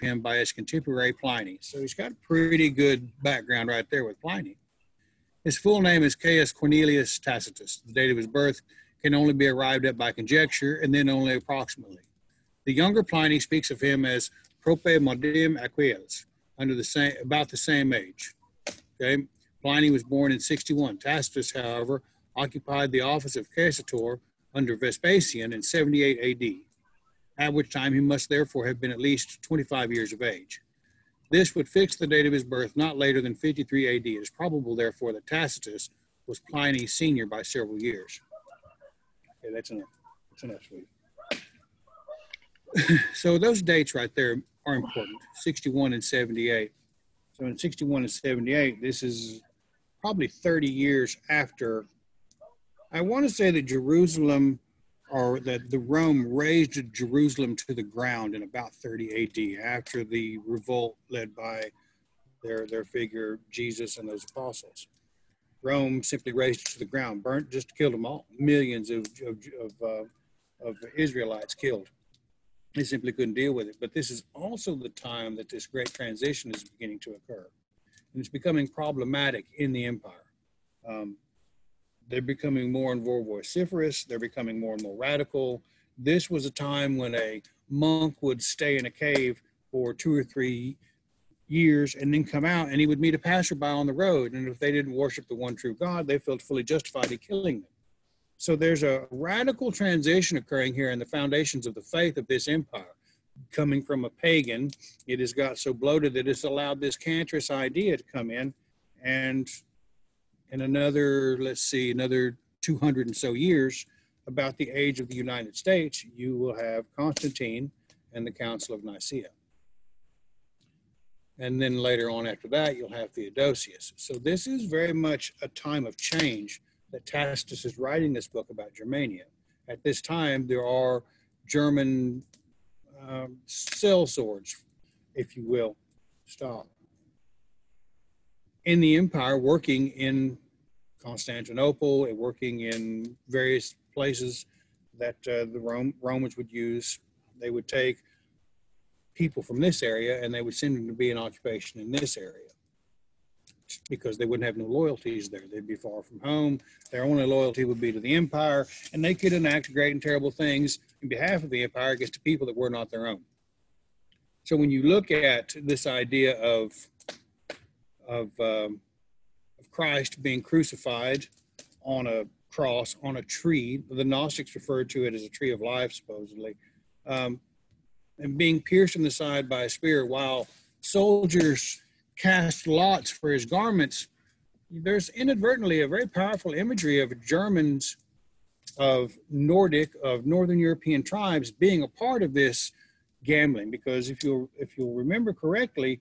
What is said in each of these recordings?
him by his contemporary Pliny. So he's got a pretty good background right there with Pliny. His full name is Caius Cornelius Tacitus. The date of his birth can only be arrived at by conjecture and then only approximately. The younger Pliny speaks of him as prope modem aquiles, under the same, about the same age. Okay, Pliny was born in 61. Tacitus, however, occupied the office of Quaestor under Vespasian in 78 AD, at which time he must therefore have been at least 25 years of age. This would fix the date of his birth not later than 53 AD. It is probable, therefore, that Tacitus was Pliny's senior by several years. Okay, that's enough. That's enough, sweetie. so those dates right there are important 61 and 78 so in 61 and 78 this is probably 30 years after i want to say that jerusalem or that the rome razed jerusalem to the ground in about 30 ad after the revolt led by their their figure jesus and those apostles rome simply razed it to the ground burnt just killed them all millions of of, of, uh, of israelites killed they simply couldn't deal with it. But this is also the time that this great transition is beginning to occur. And it's becoming problematic in the empire. Um, they're becoming more and more vociferous, they're becoming more and more radical. This was a time when a monk would stay in a cave for two or three years and then come out and he would meet a passerby on the road. And if they didn't worship the one true God, they felt fully justified in killing them. So there's a radical transition occurring here in the foundations of the faith of this empire. Coming from a pagan, it has got so bloated that it's allowed this cancerous idea to come in. And in another, let's see, another 200 and so years, about the age of the United States, you will have Constantine and the Council of Nicaea. And then later on after that, you'll have Theodosius. So this is very much a time of change that Tacitus is writing this book about Germania. At this time, there are German um, sellswords, if you will, stop, in the empire working in Constantinople and working in various places that uh, the Rome, Romans would use. They would take people from this area and they would send them to be in occupation in this area because they wouldn't have no loyalties there. They'd be far from home. Their only loyalty would be to the empire, and they could enact great and terrible things in behalf of the empire against the people that were not their own. So when you look at this idea of of, um, of Christ being crucified on a cross on a tree, the Gnostics referred to it as a tree of life, supposedly, um, and being pierced in the side by a spear, while soldiers cast lots for his garments, there's inadvertently a very powerful imagery of Germans, of Nordic, of Northern European tribes being a part of this gambling. Because if you'll if you'll remember correctly,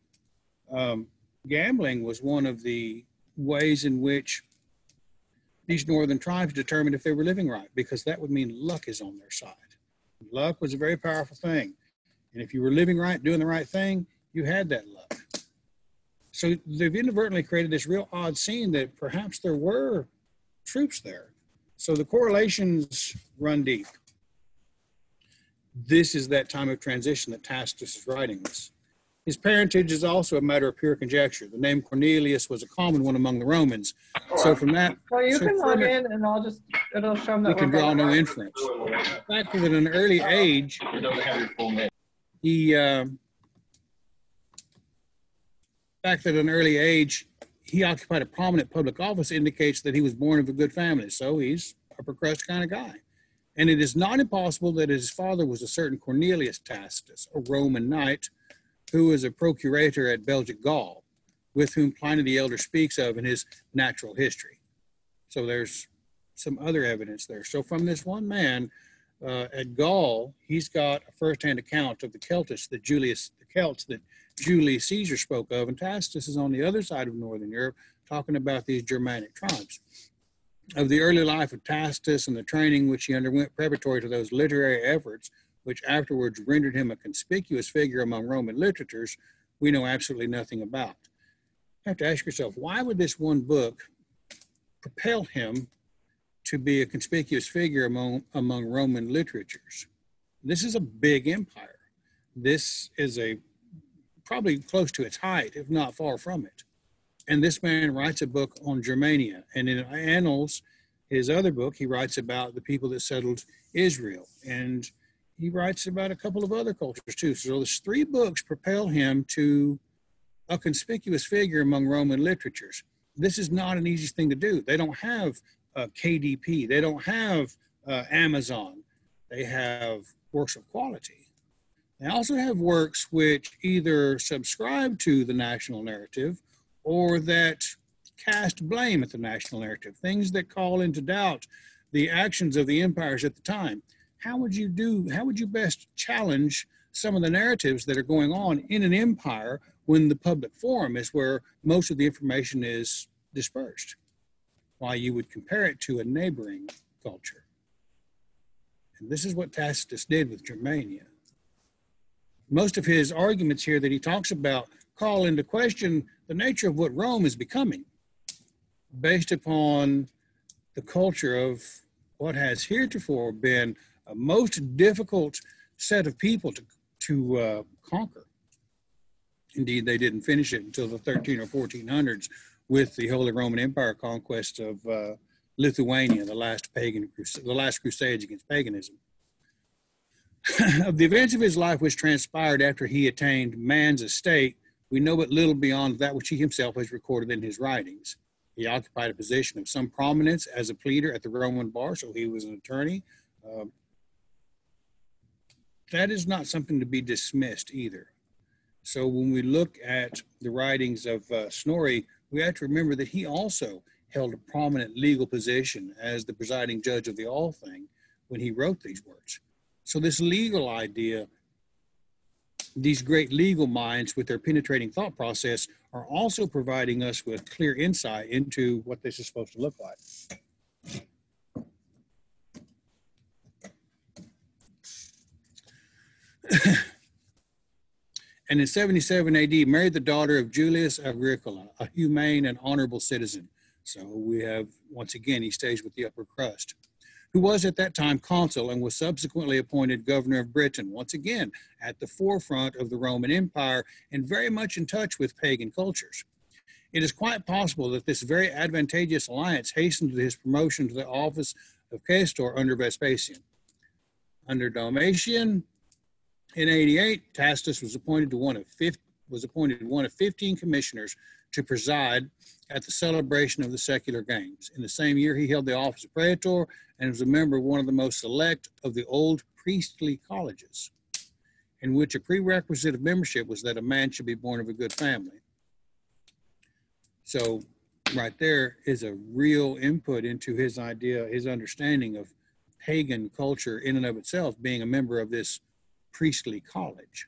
um, gambling was one of the ways in which these northern tribes determined if they were living right, because that would mean luck is on their side. Luck was a very powerful thing, and if you were living right, doing the right thing, you had that luck. So they've inadvertently created this real odd scene that perhaps there were troops there. So the correlations run deep. This is that time of transition that Tacitus is writing this. His parentage is also a matter of pure conjecture. The name Cornelius was a common one among the Romans. So from that, Well, you so can log in and I'll just, it'll show them we that we're can draw no inference. The fact that at an early age, he, um, fact that at an early age, he occupied a prominent public office indicates that he was born of a good family. So he's upper crust kind of guy. And it is not impossible that his father was a certain Cornelius Tacitus, a Roman knight who was a procurator at Belgic Gaul, with whom Pliny the Elder speaks of in his natural history. So there's some other evidence there. So from this one man uh, at Gaul, he's got a firsthand account of the Celtics that Julius, the Celts that Julius Caesar spoke of, and Tacitus is on the other side of Northern Europe talking about these Germanic tribes. Of the early life of Tacitus and the training which he underwent preparatory to those literary efforts, which afterwards rendered him a conspicuous figure among Roman literatures, we know absolutely nothing about. You have to ask yourself, why would this one book propel him to be a conspicuous figure among, among Roman literatures? This is a big empire. This is a probably close to its height, if not far from it. And this man writes a book on Germania. And in Annals, his other book, he writes about the people that settled Israel. And he writes about a couple of other cultures too. So those three books propel him to a conspicuous figure among Roman literatures. This is not an easy thing to do. They don't have uh, KDP, they don't have uh, Amazon, they have works of quality. They also have works which either subscribe to the national narrative or that cast blame at the national narrative, things that call into doubt the actions of the empires at the time. How would you do, how would you best challenge some of the narratives that are going on in an empire when the public forum is where most of the information is dispersed? Why you would compare it to a neighboring culture. And this is what Tacitus did with Germania. Most of his arguments here that he talks about call into question the nature of what Rome is becoming based upon the culture of what has heretofore been a most difficult set of people to, to uh, conquer. Indeed, they didn't finish it until the 13 or 1400s with the Holy Roman Empire conquest of uh, Lithuania, the last pagan, the last crusades against paganism. of the events of his life which transpired after he attained man's estate, we know but little beyond that which he himself has recorded in his writings. He occupied a position of some prominence as a pleader at the Roman bar, so he was an attorney. Uh, that is not something to be dismissed either. So when we look at the writings of uh, Snorri, we have to remember that he also held a prominent legal position as the presiding judge of the Althing when he wrote these words. So this legal idea, these great legal minds with their penetrating thought process are also providing us with clear insight into what this is supposed to look like. And in 77 AD married the daughter of Julius Agricola, a humane and honorable citizen. So we have, once again, he stays with the upper crust, who was at that time consul and was subsequently appointed governor of Britain, once again at the forefront of the Roman Empire and very much in touch with pagan cultures. It is quite possible that this very advantageous alliance hastened his promotion to the office of quaestor under Vespasian. Under Domitian, in 88, Tacitus was appointed to one of 50, was appointed one of 15 commissioners to preside at the celebration of the secular games. In the same year, he held the office of praetor and was a member of one of the most select of the old priestly colleges, in which a prerequisite of membership was that a man should be born of a good family. So, right there is a real input into his idea, his understanding of pagan culture in and of itself, being a member of this priestly college.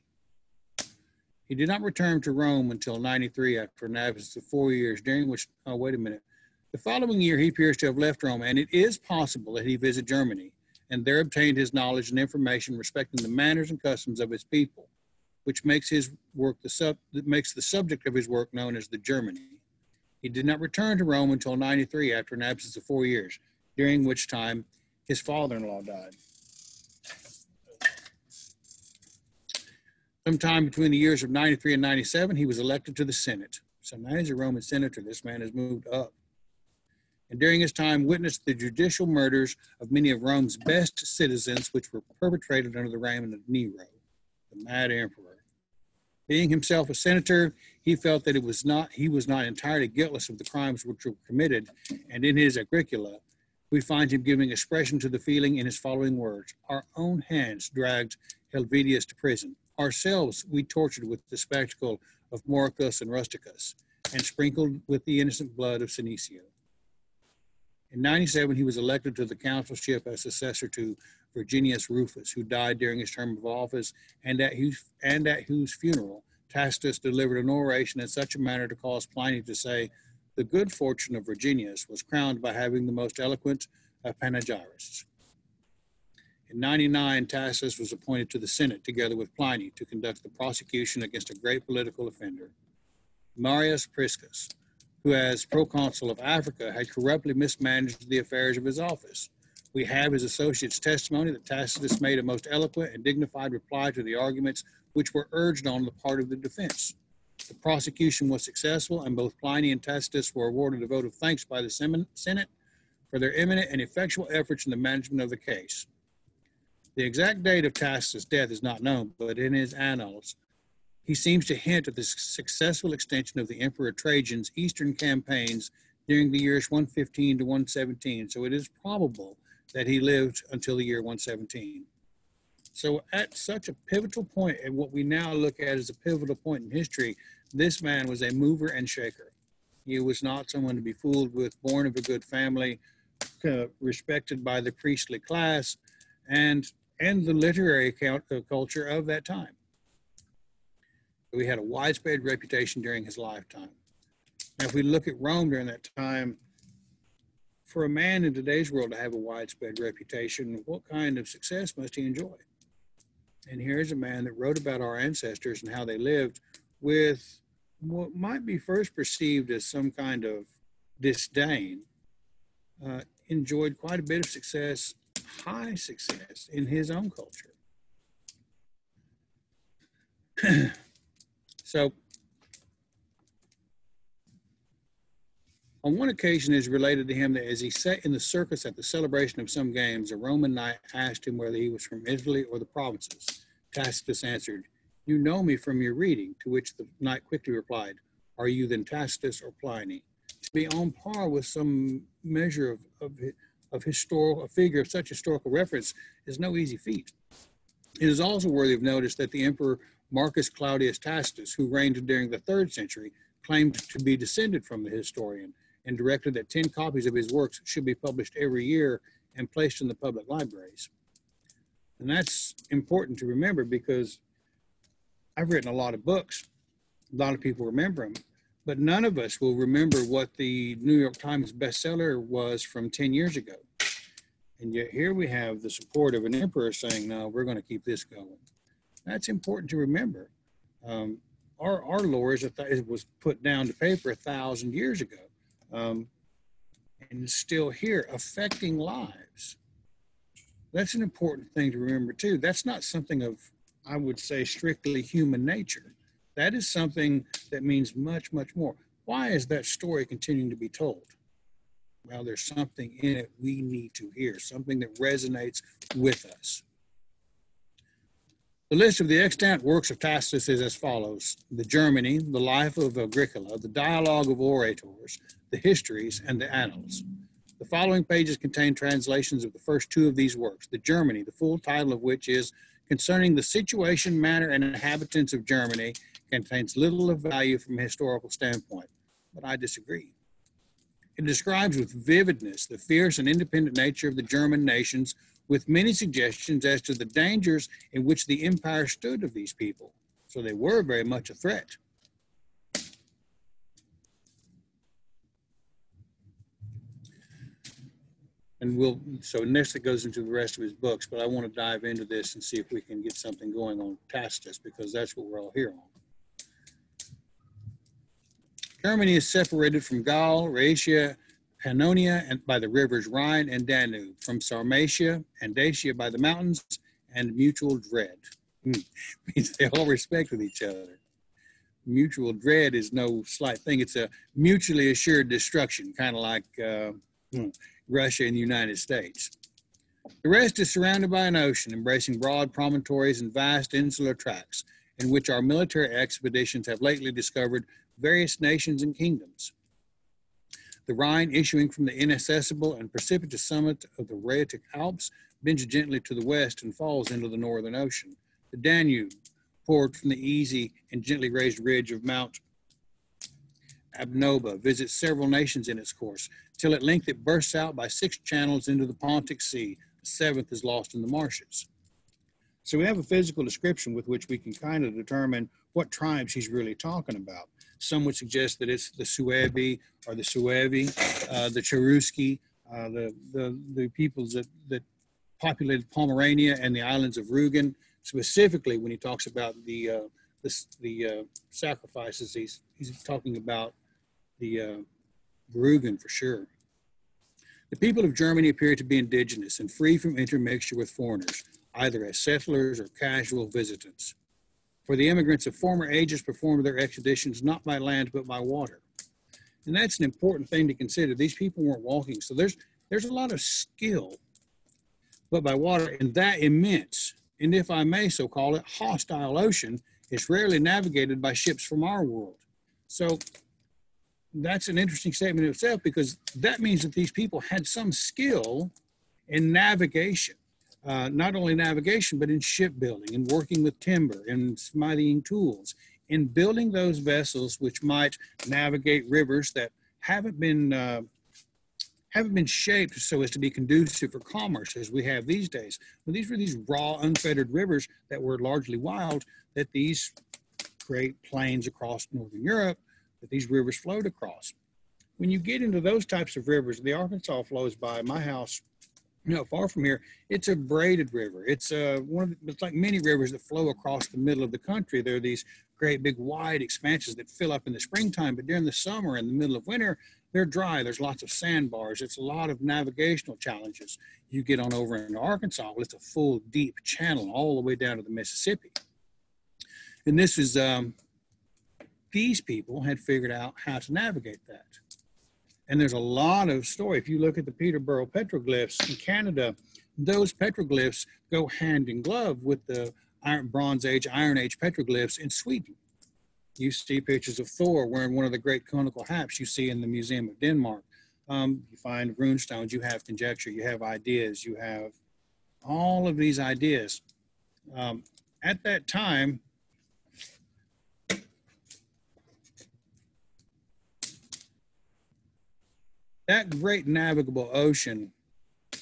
He did not return to Rome until 93 after an absence of four years, during which, oh, wait a minute. The following year, he appears to have left Rome, and it is possible that he visited Germany and there obtained his knowledge and information respecting the manners and customs of his people, which makes his work the sub, makes the subject of his work known as the Germany. He did not return to Rome until 93 after an absence of four years, during which time his father-in-law died. Sometime between the years of 93 and 97, he was elected to the Senate. So now he's a Roman senator. This man has moved up. And during his time, witnessed the judicial murders of many of Rome's best citizens, which were perpetrated under the reign of Nero, the mad emperor. Being himself a senator, he felt that it was not he was not entirely guiltless of the crimes which were committed, and in his Agricola, we find him giving expression to the feeling in his following words: "Our own hands dragged Helvidius to prison Ourselves we tortured with the spectacle of Mauricus and Rusticus, and sprinkled with the innocent blood of Senecio. In 97, he was elected to the consulship as successor to Virginius Rufus, who died during his term of office, and at whose, and at whose funeral Tacitus delivered an oration in such a manner to cause Pliny to say, The good fortune of Virginius was crowned by having the most eloquent of panegyrists. In 99, Tacitus was appointed to the Senate together with Pliny to conduct the prosecution against a great political offender, Marius Priscus, who as proconsul of Africa had corruptly mismanaged the affairs of his office. We have his associate's testimony that Tacitus made a most eloquent and dignified reply to the arguments which were urged on the part of the defense. The prosecution was successful, and both Pliny and Tacitus were awarded a vote of thanks by the Senate for their eminent and effectual efforts in the management of the case. The exact date of Tacitus' death is not known, but in his annals, he seems to hint at the successful extension of the Emperor Trajan's eastern campaigns during the years 115 to 117. So it is probable that he lived until the year 117. So at such a pivotal point, and what we now look at as a pivotal point in history, this man was a mover and shaker. He was not someone to be fooled with, born of a good family, uh, respected by the priestly class, and and the literary account, uh, culture of that time. We had a widespread reputation during his lifetime. Now, if we look at Rome during that time, for a man in today's world to have a widespread reputation, what kind of success must he enjoy? And here's a man that wrote about our ancestors and how they lived with what might be first perceived as some kind of disdain, uh, enjoyed quite a bit of success, high success in his own culture. so On one occasion, is related to him that as he sat in the circus at the celebration of some games, a Roman knight asked him whether he was from Italy or the provinces. Tacitus answered, You know me from your reading, to which the knight quickly replied, Are you then Tacitus or Pliny? To be on par with some measure of, of, of historical, a figure of such historical reference is no easy feat. It is also worthy of notice that the emperor Marcus Claudius Tacitus, who reigned during the third century, claimed to be descended from the historian and directed that 10 copies of his works should be published every year and placed in the public libraries. And that's important to remember because I've written a lot of books. A lot of people remember them, but none of us will remember what the New York Times bestseller was from 10 years ago. And yet here we have the support of an emperor saying, no, we're going to keep this going. That's important to remember. Um, our, our lore is it was put down to paper a thousand years ago um, and still here affecting lives. That's an important thing to remember too. That's not something of, I would say, strictly human nature. That is something that means much, much more. Why is that story continuing to be told? Well, there's something in it we need to hear, something that resonates with us. The list of the extant works of Tacitus is as follows The Germany, the life of Agricola, the dialogue of orators, the histories, and the annals. The following pages contain translations of the first two of these works. The Germany, the full title of which is Concerning the Situation, Manner, and Inhabitants of Germany, contains little of value from a historical standpoint, but I disagree. It describes with vividness the fierce and independent nature of the German nations, with many suggestions as to the dangers in which the empire stood of these people. So they were very much a threat. and we'll so next it goes into the rest of his books but i want to dive into this and see if we can get something going on tacitus because that's what we're all here on germany is separated from gaul rhaetia pannonia and by the rivers rhine and danube from sarmatia and dacia by the mountains and mutual dread hmm. means they all respect with each other mutual dread is no slight thing it's a mutually assured destruction kind of like uh, hmm, Russia, and the United States. The rest is surrounded by an ocean embracing broad promontories and vast insular tracts, in which our military expeditions have lately discovered various nations and kingdoms. The Rhine, issuing from the inaccessible and precipitous summit of the Rhaetic Alps, bends gently to the west and falls into the Northern Ocean. The Danube, poured from the easy and gently raised ridge of Mount Abnoba, visits several nations in its course, till at length it bursts out by six channels into the Pontic Sea. The seventh is lost in the marshes. So we have a physical description with which we can kind of determine what tribes he's really talking about. Some would suggest that it's the Suebi or the Suevi, uh, the Cherusci, uh, the, the, the peoples that, that populated Pomerania and the islands of Rugen. Specifically, when he talks about the, uh, the, the uh, sacrifices, he's, he's talking about the uh, Rugen for sure. The people of Germany appear to be indigenous and free from intermixture with foreigners, either as settlers or casual visitants. For the immigrants of former ages performed their expeditions not by land but by water. And that's an important thing to consider. These people weren't walking. So there's there's a lot of skill, but by water, and that immense, and if I may so call it, hostile ocean is rarely navigated by ships from our world. So that's an interesting statement in itself because that means that these people had some skill in navigation. Uh, not only navigation, but in shipbuilding and working with timber and smiting tools, in building those vessels which might navigate rivers that haven't been uh, haven't been shaped so as to be conducive for commerce as we have these days. Well, these were these raw, unfettered rivers that were largely wild that these great plains across northern Europe that these rivers flowed across. When you get into those types of rivers, the Arkansas flows by my house, know, far from here. It's a braided river. It's uh, one of the, it's like many rivers that flow across the middle of the country. There are these great big wide expanses that fill up in the springtime, but during the summer and the middle of winter, they're dry. There's lots of sandbars. It's a lot of navigational challenges. You get on over into Arkansas, well, it's a full deep channel all the way down to the Mississippi. And this is um, these people had figured out how to navigate that. And there's a lot of story. If you look at the Peterborough petroglyphs in Canada, those petroglyphs go hand in glove with the Iron, Bronze Age, Iron Age petroglyphs in Sweden. You see pictures of Thor wearing one of the great conical hats you see in the Museum of Denmark. Um, you find rune stones, you have conjecture, you have ideas, you have all of these ideas. Um, at that time, that great navigable ocean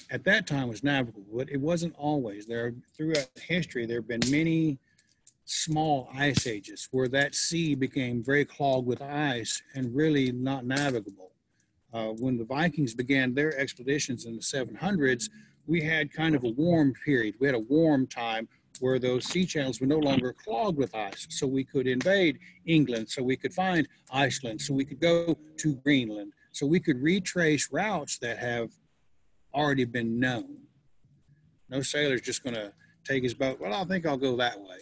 at that time was navigable, but it wasn't always. There, throughout history, there have been many small ice ages where that sea became very clogged with ice and really not navigable. Uh, when the Vikings began their expeditions in the 700s, we had kind of a warm period. We had a warm time where those sea channels were no longer clogged with ice. So we could invade England, so we could find Iceland, so we could go to Greenland, so we could retrace routes that have already been known. No sailor's just going to take his boat. Well, I think I'll go that way.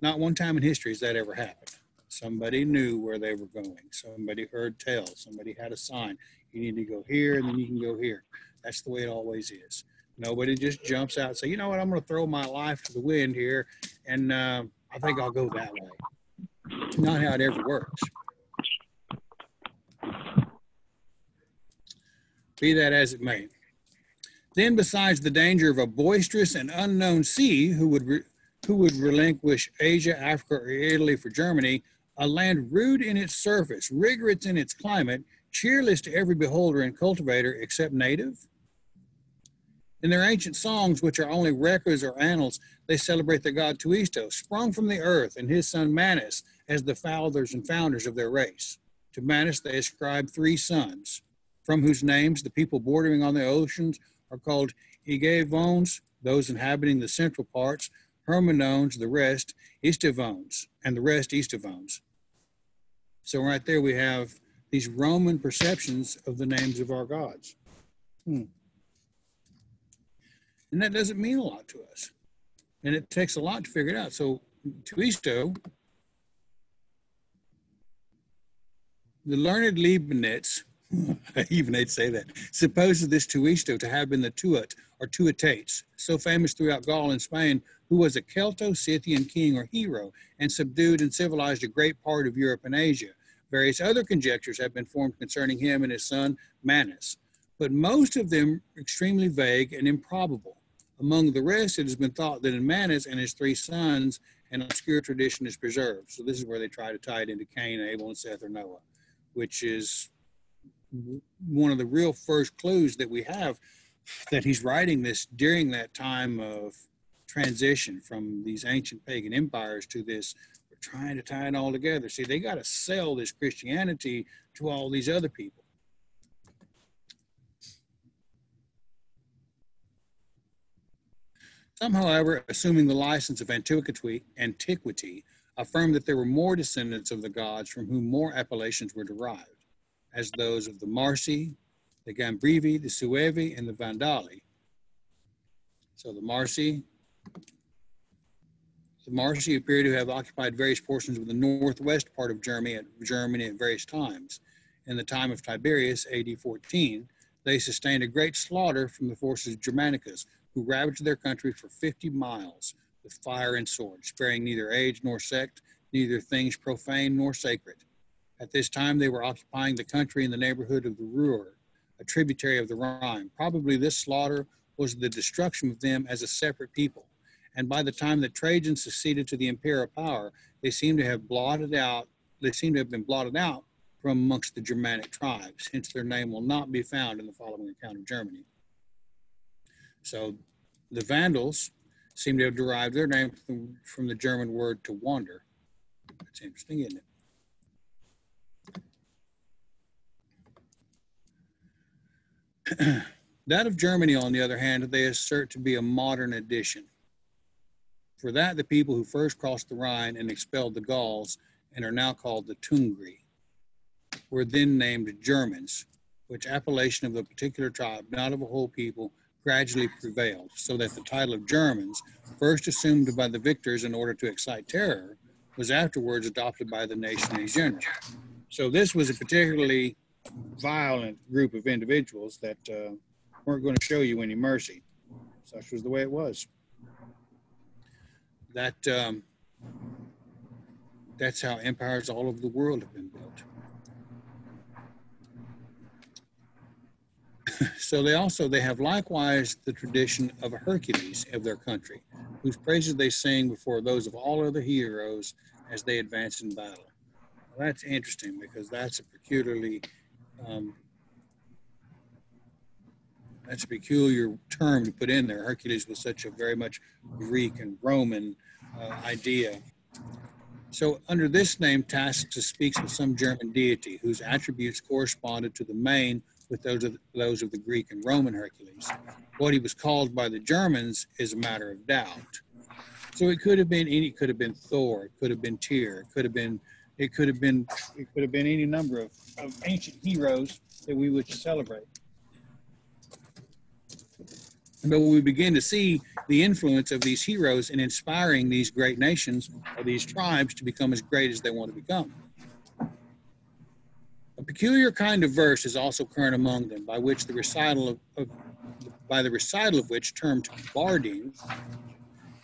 Not one time in history has that ever happened. Somebody knew where they were going. Somebody heard tell. Somebody had a sign. You need to go here, and then you can go here. That's the way it always is. Nobody just jumps out and say, you know what, I'm going to throw my life to the wind here, and uh, I think I'll go that way. Not how it ever works. Be that as it may. Then, besides the danger of a boisterous and unknown sea, who would who would relinquish Asia, Africa, or Italy for Germany, a land rude in its surface, rigorous in its climate, cheerless to every beholder and cultivator except native? In their ancient songs, which are only records or annals, they celebrate the god Tuisto, sprung from the earth, and his son Manus as the fathers and founders of their race. To Manus they ascribe three sons, from whose names the people bordering on the oceans are called Aegiavones, those inhabiting the central parts, Herminones, the rest, Eastovones, and the rest Eastovones. So right there we have these Roman perceptions of the names of our gods. Hmm. And that doesn't mean a lot to us. And it takes a lot to figure it out. So Tuisto, the learned Leibniz, even they'd say that, supposes this Tuisto to have been the Tuat or Tuatates, so famous throughout Gaul and Spain, who was a Celto-Scythian king or hero and subdued and civilized a great part of Europe and Asia. Various other conjectures have been formed concerning him and his son Manus, but most of them extremely vague and improbable. Among the rest, it has been thought that in Manus and his three sons, an obscure tradition is preserved. So this is where they try to tie it into Cain, Abel, and Seth or Noah, which is one of the real first clues that we have that he's writing this during that time of transition from these ancient pagan empires to this we're trying to tie it all together. See they got to sell this christianity to all these other people. Some however assuming the license of antiquity antiquity affirm that there were more descendants of the gods from whom more appellations were derived as those of the Marsi, the Gambrivi, the Suevi, and the Vandali. So the Marsi, The Marsi appear to have occupied various portions of the northwest part of Germany at, Germany at various times. In the time of Tiberius, AD 14, they sustained a great slaughter from the forces of Germanicus, who ravaged their country for 50 miles with fire and sword, sparing neither age nor sect, neither things profane nor sacred. At this time, they were occupying the country in the neighborhood of the Ruhr, a tributary of the Rhine. Probably this slaughter was the destruction of them as a separate people. And by the time that Trajan succeeded to the imperial power, they seem to have blotted out, they seem to have been blotted out from amongst the Germanic tribes. Hence, their name will not be found in the following account of Germany. So the Vandals seem to have derived their name from, from the German word to wander. That's interesting, isn't it? that of Germany, on the other hand, they assert to be a modern addition. For that, the people who first crossed the Rhine and expelled the Gauls and are now called the Tungri were then named Germans, which appellation of a particular tribe, not of a whole people, gradually prevailed, so that the title of Germans, first assumed by the victors in order to excite terror, was afterwards adopted by the nation in general. So this was a particularly violent group of individuals that uh, weren't going to show you any mercy. Such was the way it was. That um, that's how empires all over the world have been built. so they also they have likewise the tradition of Hercules of their country, whose praises they sing before those of all other heroes as they advance in battle. Well, that's interesting because that's a peculiarly um, that's a peculiar term to put in there. Hercules was such a very much Greek and Roman uh, idea. So, under this name, Tacitus speaks of some German deity whose attributes corresponded to the main with those of, those of the Greek and Roman Hercules. What he was called by the Germans is a matter of doubt. So it could have been any, could have been Thor, it could have been Tyr, it could have been, it could have been, it could have been any number of, of ancient heroes that we would celebrate. But we begin to see the influence of these heroes in inspiring these great nations or these tribes to become as great as they want to become. A peculiar kind of verse is also current among them, by which the recital of, of by the recital of which, termed barding,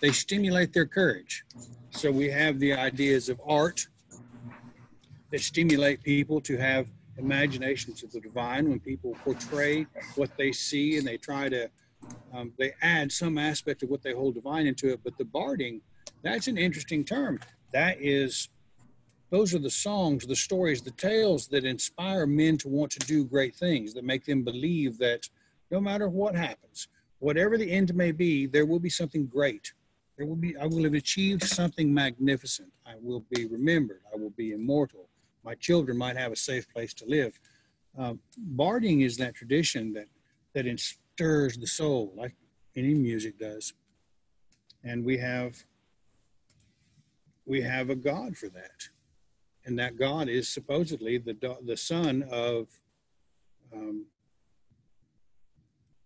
they stimulate their courage. So we have the ideas of art that stimulate people to have imaginations of the divine when people portray what they see and they try to um, they add some aspect of what they hold divine into it but the barding that's an interesting term that is those are the songs, the stories, the tales that inspire men to want to do great things, that make them believe that no matter what happens, whatever the end may be, there will be something great. There will be, I will have achieved something magnificent. I will be remembered. I will be immortal. My children might have a safe place to live. Uh, barding is that tradition that that stirs the soul, like any music does, and we have we have a God for that and that God is supposedly the the son of um,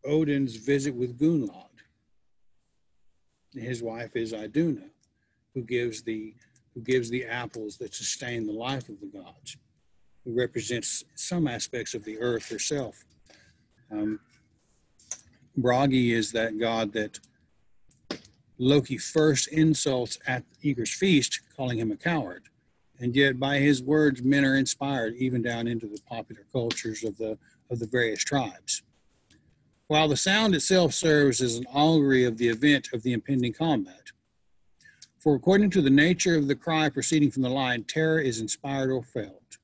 Odin's visit with Gunnlod. His wife is Iduna, who gives the who gives the apples that sustain the life of the gods, who represents some aspects of the earth herself. Um, Bragi is that god that Loki first insults at Aegir's feast, calling him a coward and yet by his words men are inspired even down into the popular cultures of the of the various tribes while the sound itself serves as an augury of the event of the impending combat for according to the nature of the cry proceeding from the lion terror is inspired or felt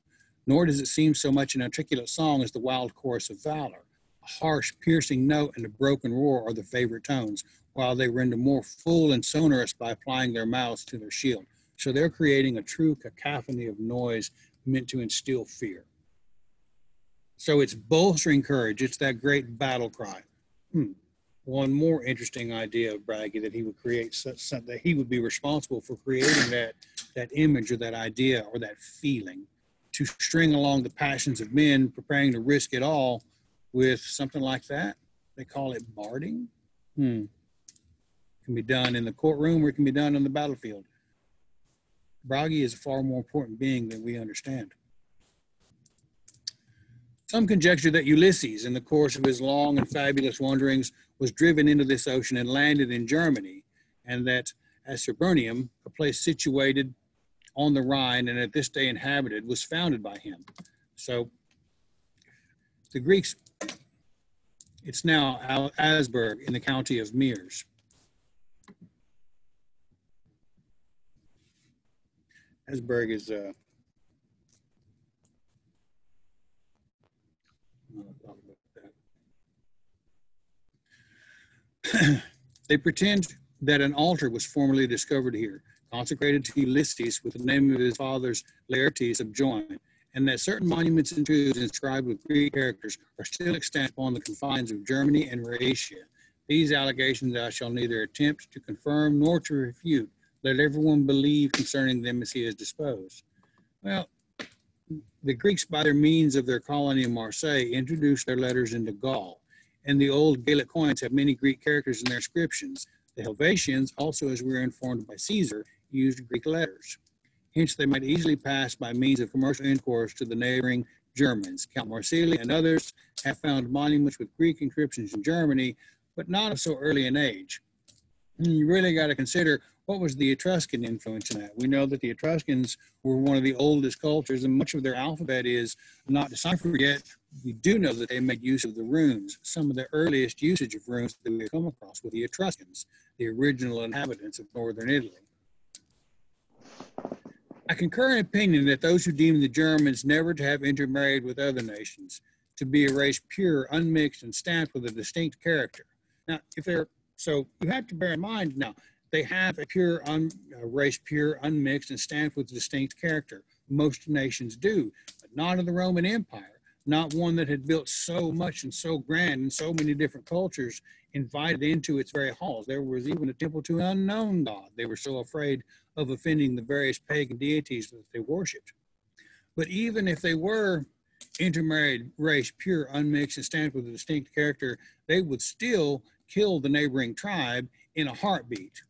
nor does it seem so much an articulate song as the wild chorus of valor a harsh piercing note and a broken roar are the favorite tones while they render more full and sonorous by applying their mouths to their shield so they're creating a true cacophony of noise meant to instill fear. So it's bolstering courage. It's that great battle cry. Hmm. One more interesting idea of Bragi that he would create such that he would be responsible for creating that that image or that idea or that feeling to string along the passions of men preparing to risk it all with something like that. They call it barding. Hmm. Can be done in the courtroom or it can be done on the battlefield. Bragi is a far more important being than we understand. Some conjecture that Ulysses, in the course of his long and fabulous wanderings, was driven into this ocean and landed in Germany, and that Acerbernium, a place situated on the Rhine and at this day inhabited, was founded by him. So the Greeks, it's now Asberg in the county of Meers. Asberg is uh, they pretend that an altar was formerly discovered here, consecrated to Ulysses with the name of his father's Laertes subjoined, and that certain monuments and tombs inscribed with Greek characters are still extant upon the confines of Germany and Raetia. These allegations I shall neither attempt to confirm nor to refute. Let everyone believe concerning them as he is disposed. Well, the Greeks, by their means of their colony in Marseille, introduced their letters into Gaul, and the old Gaelic coins have many Greek characters in their inscriptions. The Helvetians, also as we are informed by Caesar, used Greek letters. Hence, they might easily pass by means of commercial intercourse to the neighboring Germans. Count Marsilii and others have found monuments with Greek inscriptions in Germany, but not of so early an age. And you really got to consider what was the Etruscan influence in that? We know that the Etruscans were one of the oldest cultures, and much of their alphabet is not deciphered yet. We do know that they made use of the runes. Some of the earliest usage of runes that we come across were the Etruscans, the original inhabitants of northern Italy. I concur in opinion that those who deem the Germans never to have intermarried with other nations, to be a race pure, unmixed, and stamped with a distinct character. Now, if they're so, you have to bear in mind now they have a pure un, a race, pure, unmixed, and stamped with distinct character. Most nations do, but not in the Roman Empire. Not one that had built so much and so grand and so many different cultures invited into its very halls. There was even a temple to an unknown god. They were so afraid of offending the various pagan deities that they worshipped. But even if they were intermarried race, pure, unmixed, and stamped with a distinct character, they would still kill the neighboring tribe in a heartbeat.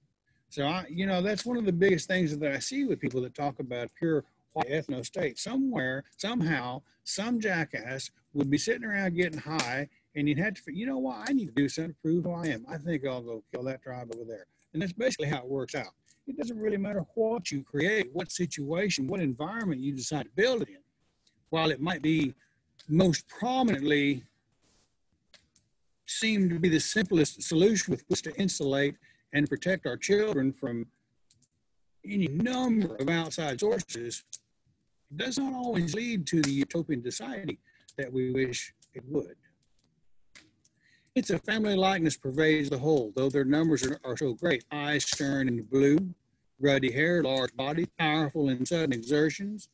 So I, you know, that's one of the biggest things that I see with people that talk about pure white ethno state. Somewhere, somehow, some jackass would be sitting around getting high, and you'd have to, you know what? I need to do something to prove who I am. I think I'll go kill that tribe over there. And that's basically how it works out. It doesn't really matter what you create, what situation, what environment you decide to build it in. While it might be most prominently seem to be the simplest solution with which to insulate and protect our children from any number of outside sources does not always lead to the utopian society that we wish it would. It's a family likeness pervades the whole, though their numbers are, are so great. Eyes stern and blue, ruddy hair, large body, powerful in sudden exertions,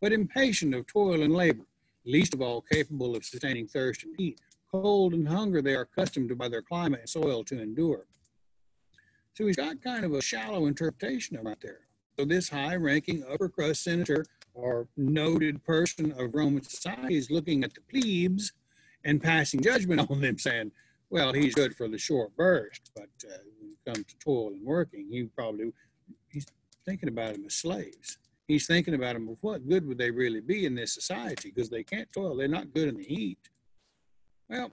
but impatient of toil and labor, least of all capable of sustaining thirst and heat. Cold and hunger they are accustomed to by their climate and soil to endure. So he's got kind of a shallow interpretation of it there. So this high-ranking upper crust senator or noted person of Roman society is looking at the plebes and passing judgment on them, saying, well, he's good for the short burst, but uh, when it comes to toil and working, he probably, he's thinking about them as slaves. He's thinking about them of what good would they really be in this society because they can't toil. They're not good in the heat. Well,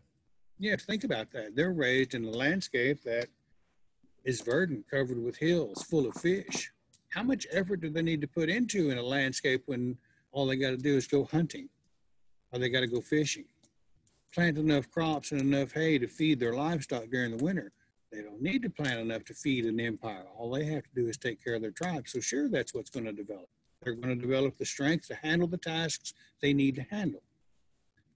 yeah, think about that. They're raised in a landscape that is verdant, covered with hills, full of fish. How much effort do they need to put into in a landscape when all they got to do is go hunting or they got to go fishing? Plant enough crops and enough hay to feed their livestock during the winter. They don't need to plant enough to feed an empire. All they have to do is take care of their tribe. So, sure, that's what's going to develop. They're going to develop the strength to handle the tasks they need to handle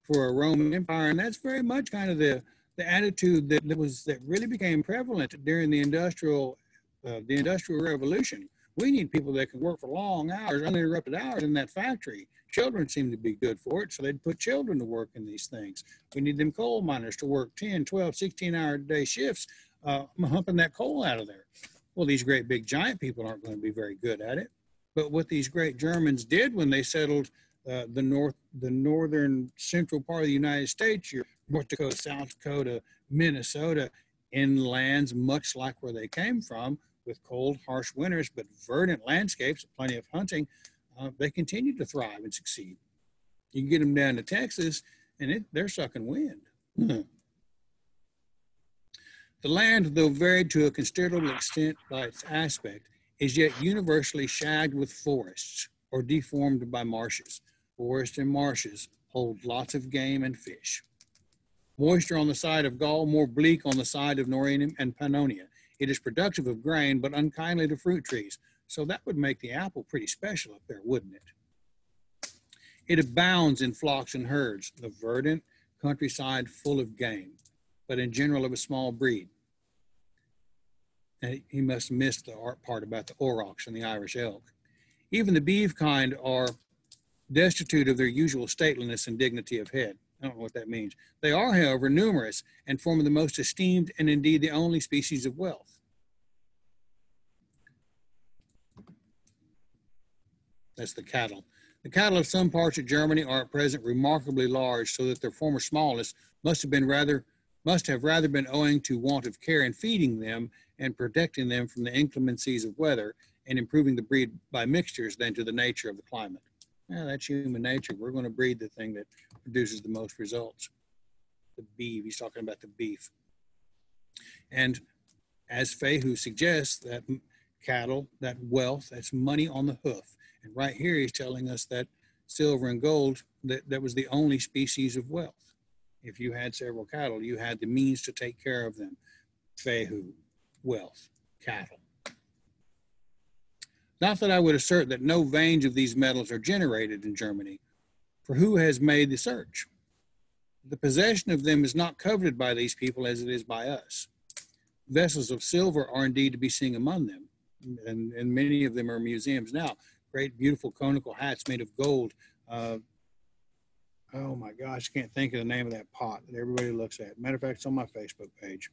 for a Roman Empire. And that's very much kind of the the attitude that, that was that really became prevalent during the industrial uh, the industrial revolution. We need people that can work for long hours, uninterrupted hours in that factory. Children seem to be good for it, so they'd put children to work in these things. We need them coal miners to work 10, 12, 16 hour day shifts, uh, humping that coal out of there. Well, these great big giant people aren't going to be very good at it. But what these great Germans did when they settled uh, the north, the northern central part of the United States, your North Dakota, South Dakota, Minnesota, in lands much like where they came from with cold, harsh winters, but verdant landscapes, plenty of hunting, uh, they continue to thrive and succeed. You can get them down to Texas and it, they're sucking wind. Hmm. The land, though varied to a considerable extent by its aspect, is yet universally shagged with forests or deformed by marshes. Forests and marshes hold lots of game and fish. Moisture on the side of Gaul, more bleak on the side of Norine and Pannonia. It is productive of grain, but unkindly to fruit trees. So that would make the apple pretty special up there, wouldn't it? It abounds in flocks and herds, the verdant countryside full of game, but in general of a small breed he must have missed the art part about the aurochs and the Irish elk. Even the beeve kind are destitute of their usual stateliness and dignity of head. I don't know what that means. They are, however, numerous and form the most esteemed and indeed the only species of wealth. That's the cattle. The cattle of some parts of Germany are at present remarkably large, so that their former smallness must have been rather must have rather been owing to want of care in feeding them and protecting them from the inclemencies of weather and improving the breed by mixtures than to the nature of the climate. Yeah, that's human nature. We're going to breed the thing that produces the most results. The beef, he's talking about the beef. And as Fehu suggests, that cattle, that wealth, that's money on the hoof. And right here, he's telling us that silver and gold, that, that was the only species of wealth. If you had several cattle, you had the means to take care of them. Fehu, wealth, cattle. Not that I would assert that no veins of these metals are generated in Germany, for who has made the search? The possession of them is not coveted by these people as it is by us. Vessels of silver are indeed to be seen among them, and, and many of them are museums now. Great, beautiful conical hats made of gold. Uh, oh my gosh, I can't think of the name of that pot that everybody looks at. Matter of fact, it's on my Facebook page.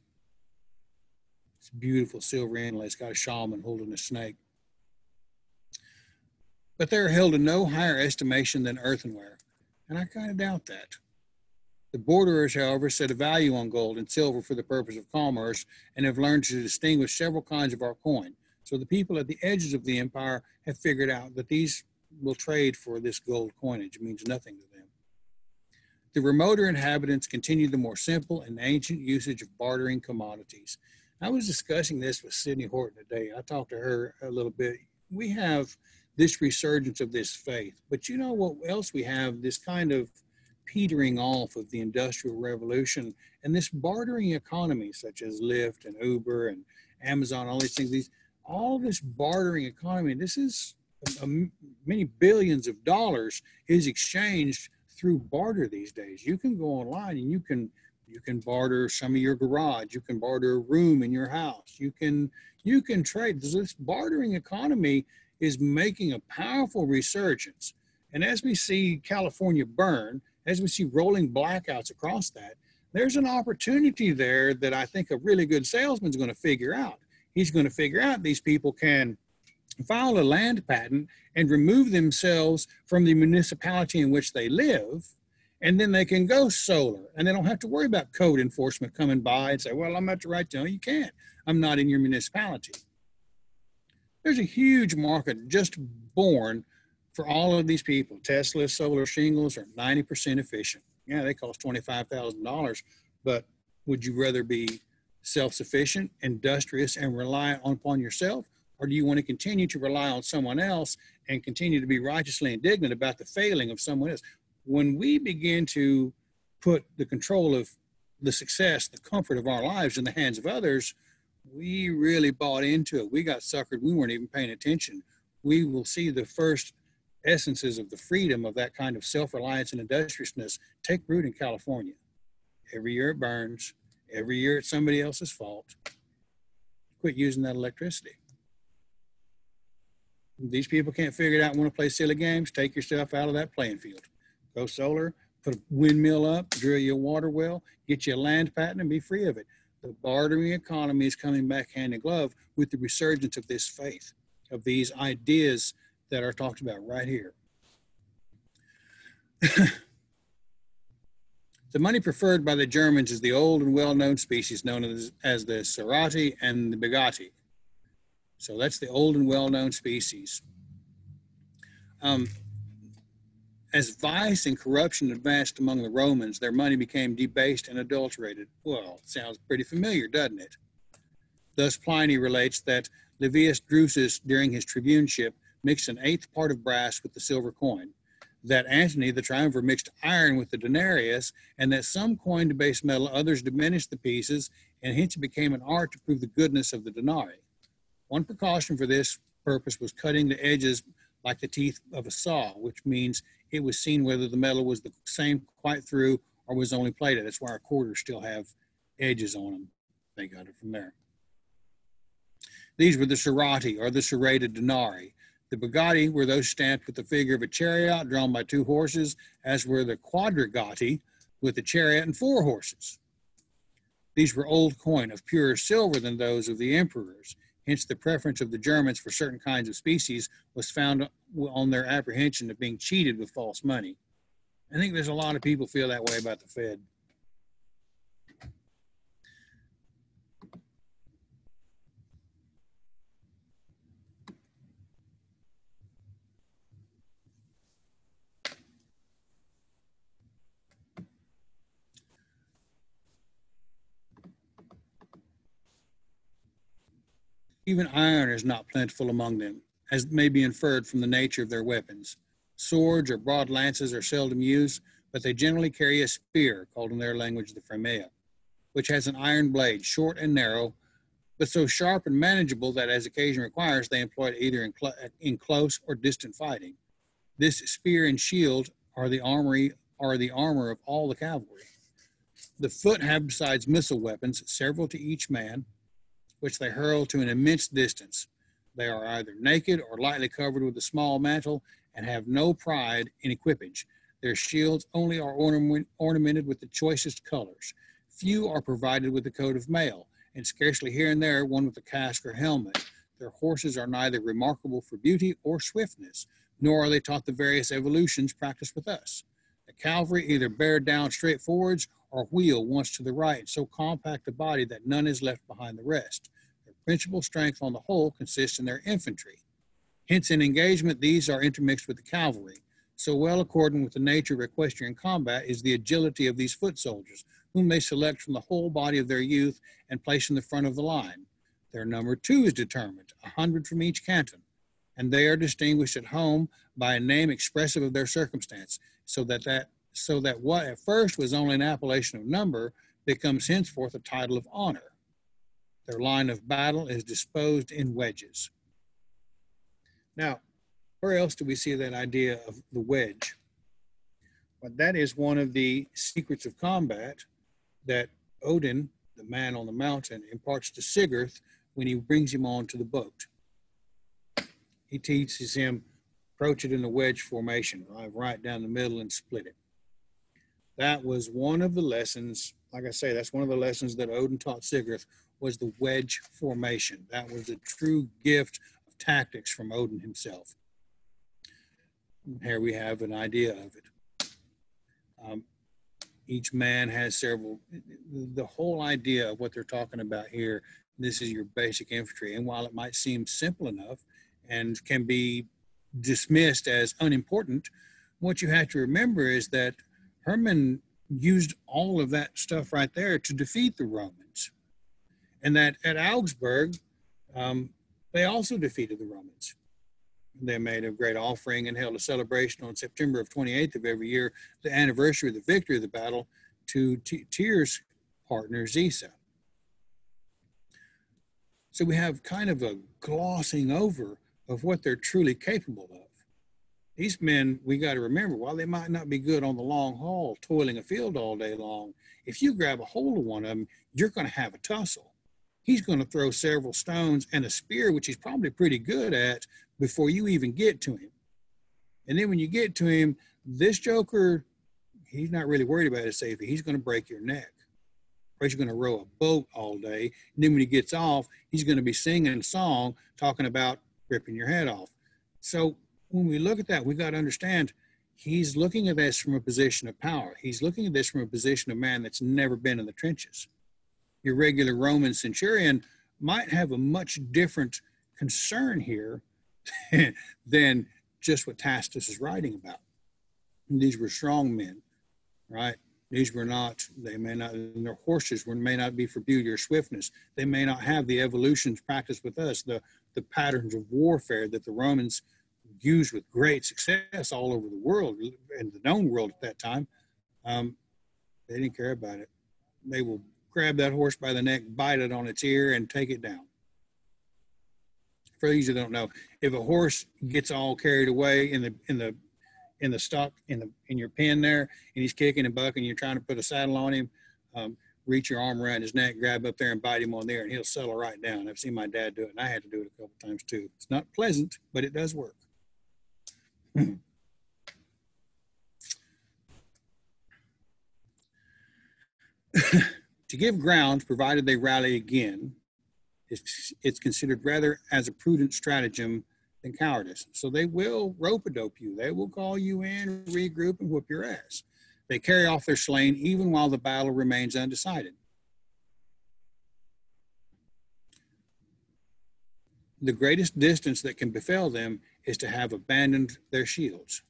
It's beautiful silver inlay. It's got a shaman holding a snake. But they're held in no higher estimation than earthenware, and I kind of doubt that. The borderers, however, set a value on gold and silver for the purpose of commerce and have learned to distinguish several kinds of our coin. So the people at the edges of the empire have figured out that these will trade for this gold coinage. It means nothing to them. The remoter inhabitants continue the more simple and ancient usage of bartering commodities. I was discussing this with Sydney Horton today. I talked to her a little bit. We have this resurgence of this faith, but you know what else we have? This kind of petering off of the industrial revolution and this bartering economy, such as Lyft and Uber and Amazon, all these things. These all this bartering economy. This is a, a, many billions of dollars is exchanged through barter these days. You can go online and you can you can barter some of your garage. You can barter a room in your house. You can you can trade. This bartering economy is making a powerful resurgence. And as we see California burn, as we see rolling blackouts across that, there's an opportunity there that I think a really good salesman is going to figure out. He's going to figure out these people can file a land patent and remove themselves from the municipality in which they live and then they can go solar and they don't have to worry about code enforcement coming by and say, well, I'm at the right to you can't. I'm not in your municipality. There's a huge market just born for all of these people. Tesla solar shingles are 90% efficient. Yeah, they cost $25,000, but would you rather be self-sufficient, industrious, and rely upon yourself? Or do you want to continue to rely on someone else and continue to be righteously indignant about the failing of someone else? when we begin to put the control of the success, the comfort of our lives in the hands of others, we really bought into it. We got suckered. We weren't even paying attention. We will see the first essences of the freedom of that kind of self-reliance and industriousness take root in California. Every year it burns. Every year it's somebody else's fault. Quit using that electricity. These people can't figure it out and want to play silly games. Take yourself out of that playing field go solar, put a windmill up, drill your water well, get your land patent and be free of it. The bartering economy is coming back hand in glove with the resurgence of this faith, of these ideas that are talked about right here. The money preferred by the Germans is the old and well-known species known as, as the Serrati and the Bigati. So that's the old and well-known species. Um, as vice and corruption advanced among the Romans, their money became debased and adulterated. Well, sounds pretty familiar, doesn't it? Thus, Pliny relates that Livius Drusus, during his tribuneship, mixed an eighth part of brass with the silver coin, that Antony the Triumvir mixed iron with the denarius, and that some coined base metal, others diminished the pieces, and hence it became an art to prove the goodness of the denarii. One precaution for this purpose was cutting the edges like the teeth of a saw, which means it was seen whether the metal was the same quite through or was only plated. That's why our quarters still have edges on them. They got it from there. These were the Serrati or the serrated denarii. The Bigati were those stamped with the figure of a chariot drawn by two horses, as were the Quadrigati with a chariot and four horses. These were old coin of purer silver than those of the emperors. Hence, the preference of the Germans for certain kinds of species was found on their apprehension of being cheated with false money. I think there's a lot of people feel that way about the Fed. Even iron is not plentiful among them, as may be inferred from the nature of their weapons. Swords or broad lances are seldom used, but they generally carry a spear, called in their language the framea, which has an iron blade, short and narrow, but so sharp and manageable that as occasion requires, they employ it either in, cl- in close or distant fighting. This spear and shield are the armory are the armor of all the cavalry. The foot have besides missile weapons, several to each man, which they hurl to an immense distance. They are either naked or lightly covered with a small mantle and have no pride in equipage. Their shields only are ornament, ornamented with the choicest colors. Few are provided with a coat of mail, and scarcely here and there one with a casque or helmet. Their horses are neither remarkable for beauty or swiftness, nor are they taught the various evolutions practiced with us. The cavalry either bear down straight forwards or wheel once to the right, so compact a body that none is left behind the rest Their principal strength on the whole consists in their infantry. Hence, in engagement, these are intermixed with the cavalry. So well according with the nature of equestrian combat is the agility of these foot soldiers, whom they select from the whole body of their youth and place in the front of the line. Their number too is determined, a hundred from each canton, and they are distinguished at home by a name expressive of their circumstance, so that that so that what at first was only an appellation of number becomes henceforth a title of honor. Their line of battle is disposed in wedges. Now, where else do we see that idea of the wedge? Well, that is one of the secrets of combat that Odin, the man on the mountain, imparts to Sigurd when he brings him onto the boat. He teaches him approach it in a wedge formation, right down the middle and split it. That was one of the lessons, like I say, that's one of the lessons that Odin taught Sigurd was the wedge formation. That was a true gift of tactics from Odin himself. Here we have an idea of it. Um, each man has several, the whole idea of what they're talking about here, this is your basic infantry. And while it might seem simple enough and can be dismissed as unimportant, what you have to remember is that Hermann used all of that stuff right there to defeat the Romans and that at Augsburg, um, they also defeated the Romans. They made a great offering and held a celebration on September of 28th of every year, the anniversary of the victory of the battle, to T- Tyr's partner, Zisa. So we have kind of a glossing over of what they're truly capable of. These men, we got to remember, while they might not be good on the long haul, toiling a field all day long, if you grab a hold of one of them, you're going to have a tussle he's going to throw several stones and a spear, which he's probably pretty good at, before you even get to him. And then when you get to him, this Joker, he's not really worried about his safety. He's going to break your neck. Or he's going to row a boat all day. And then when he gets off, he's going to be singing a song talking about ripping your head off. So when we look at that, we got to understand he's looking at this from a position of power. He's looking at this from a position of man that's never been in the trenches. Your regular Roman centurion might have a much different concern here than just what Tacitus is writing about. These were strong men, right? These were not, they may not, their horses were, may not be for beauty or swiftness. They may not have the evolutions practiced with us, the, the patterns of warfare that the Romans used with great success all over the world and the known world at that time. Um, they didn't care about it. They will grab that horse by the neck, bite it on its ear, and take it down. For those who don't know, if a horse gets all carried away in the in the in the stock in the in your pen there, and he's kicking and bucking, you're trying to put a saddle on him. Um, reach your arm around his neck, grab up there, and bite him on there, and he'll settle right down. I've seen my dad do it, and I had to do it a couple times too. It's not pleasant, but it does work. to give ground, provided they rally again, it's, it's considered rather as a prudent stratagem than cowardice. So they will rope a dope you. They will call you in, regroup, and whoop your ass. They carry off their slain even while the battle remains undecided. The greatest distance that can befell them is to have abandoned their shields.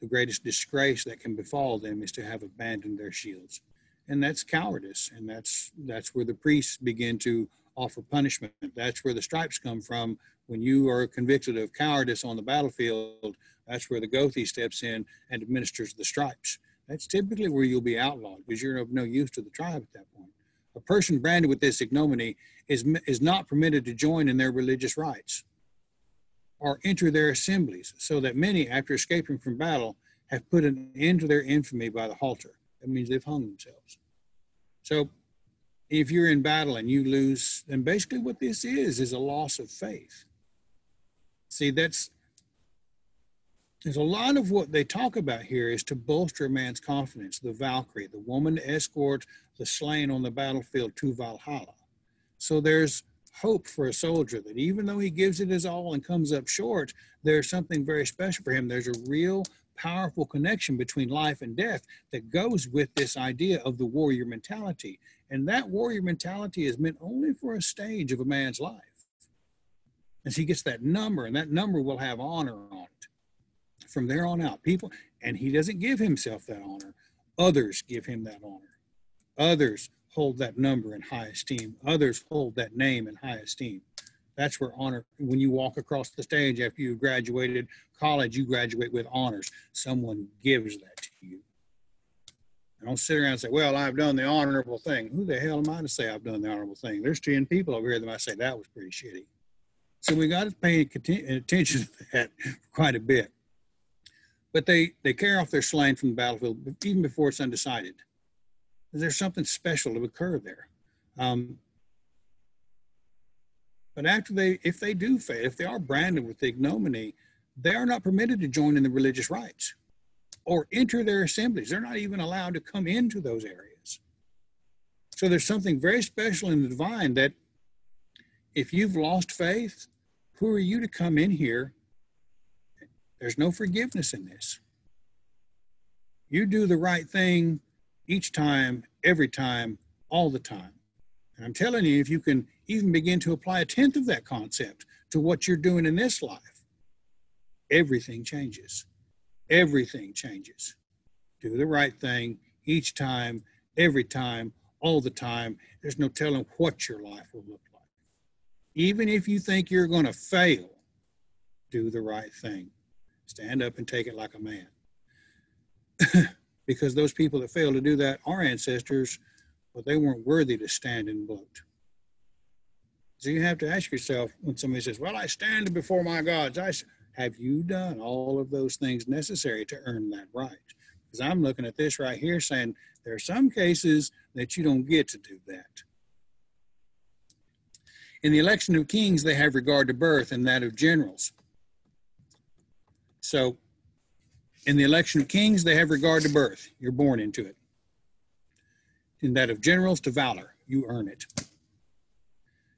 The greatest disgrace that can befall them is to have abandoned their shields. And that's cowardice. And that's that's where the priests begin to offer punishment. That's where the stripes come from. When you are convicted of cowardice on the battlefield, that's where the Gothi steps in and administers the stripes. That's typically where you'll be outlawed because you're of no use to the tribe at that point. A person branded with this ignominy is, is not permitted to join in their religious rites or enter their assemblies, so that many, after escaping from battle, have put an end to their infamy by the halter. That means they've hung themselves. So if you're in battle and you lose, then basically what this is is a loss of faith. See, that's there's a lot of what they talk about here is to bolster a man's confidence. The Valkyrie, the woman to escort the slain on the battlefield to Valhalla. So there's hope for a soldier that even though he gives it his all and comes up short, there's something very special for him. There's a real powerful connection between life and death that goes with this idea of the warrior mentality. And that warrior mentality is meant only for a stage of a man's life. As he gets that number, and that number will have honor on it. From there on out, people, and he doesn't give himself that honor, others give him that honor. Others hold that number in high esteem. Others hold that name in high esteem. That's where honor, when you walk across the stage after you graduated college, you graduate with honors. Someone gives that to you. I don't sit around and say, well, I've done the honorable thing. Who the hell am I to say I've done the honorable thing? There's 10 people over here that might say that was pretty shitty. So we got to pay attention to that quite a bit. But they, they carry off their slain from the battlefield even before it's undecided there's something special to occur there. Um, but after they, if they do fail, if they are branded with the ignominy, they are not permitted to join in the religious rites or enter their assemblies. They're not even allowed to come into those areas. So there's something very special in the divine that if you've lost faith, who are you to come in here? There's no forgiveness in this. You do the right thing each time, every time, all the time. And I'm telling you, if you can even begin to apply a tenth of that concept to what you're doing in this life, everything changes. Everything changes. Do the right thing each time, every time, all the time. There's no telling what your life will look like. Even if you think you're going to fail, do the right thing. Stand up and take it like a man. because those people that failed to do that, our ancestors, well, they weren't worthy to stand and vote. So you have to ask yourself when somebody says, Well, I stand before my gods, I have you done all of those things necessary to earn that right? Because I'm looking at this right here saying there are some cases that you don't get to do that. In the election of kings, they have regard to birth and that of generals. So in the election of kings, they have regard to birth. You're born into it. In that of generals, to valor. You earn it.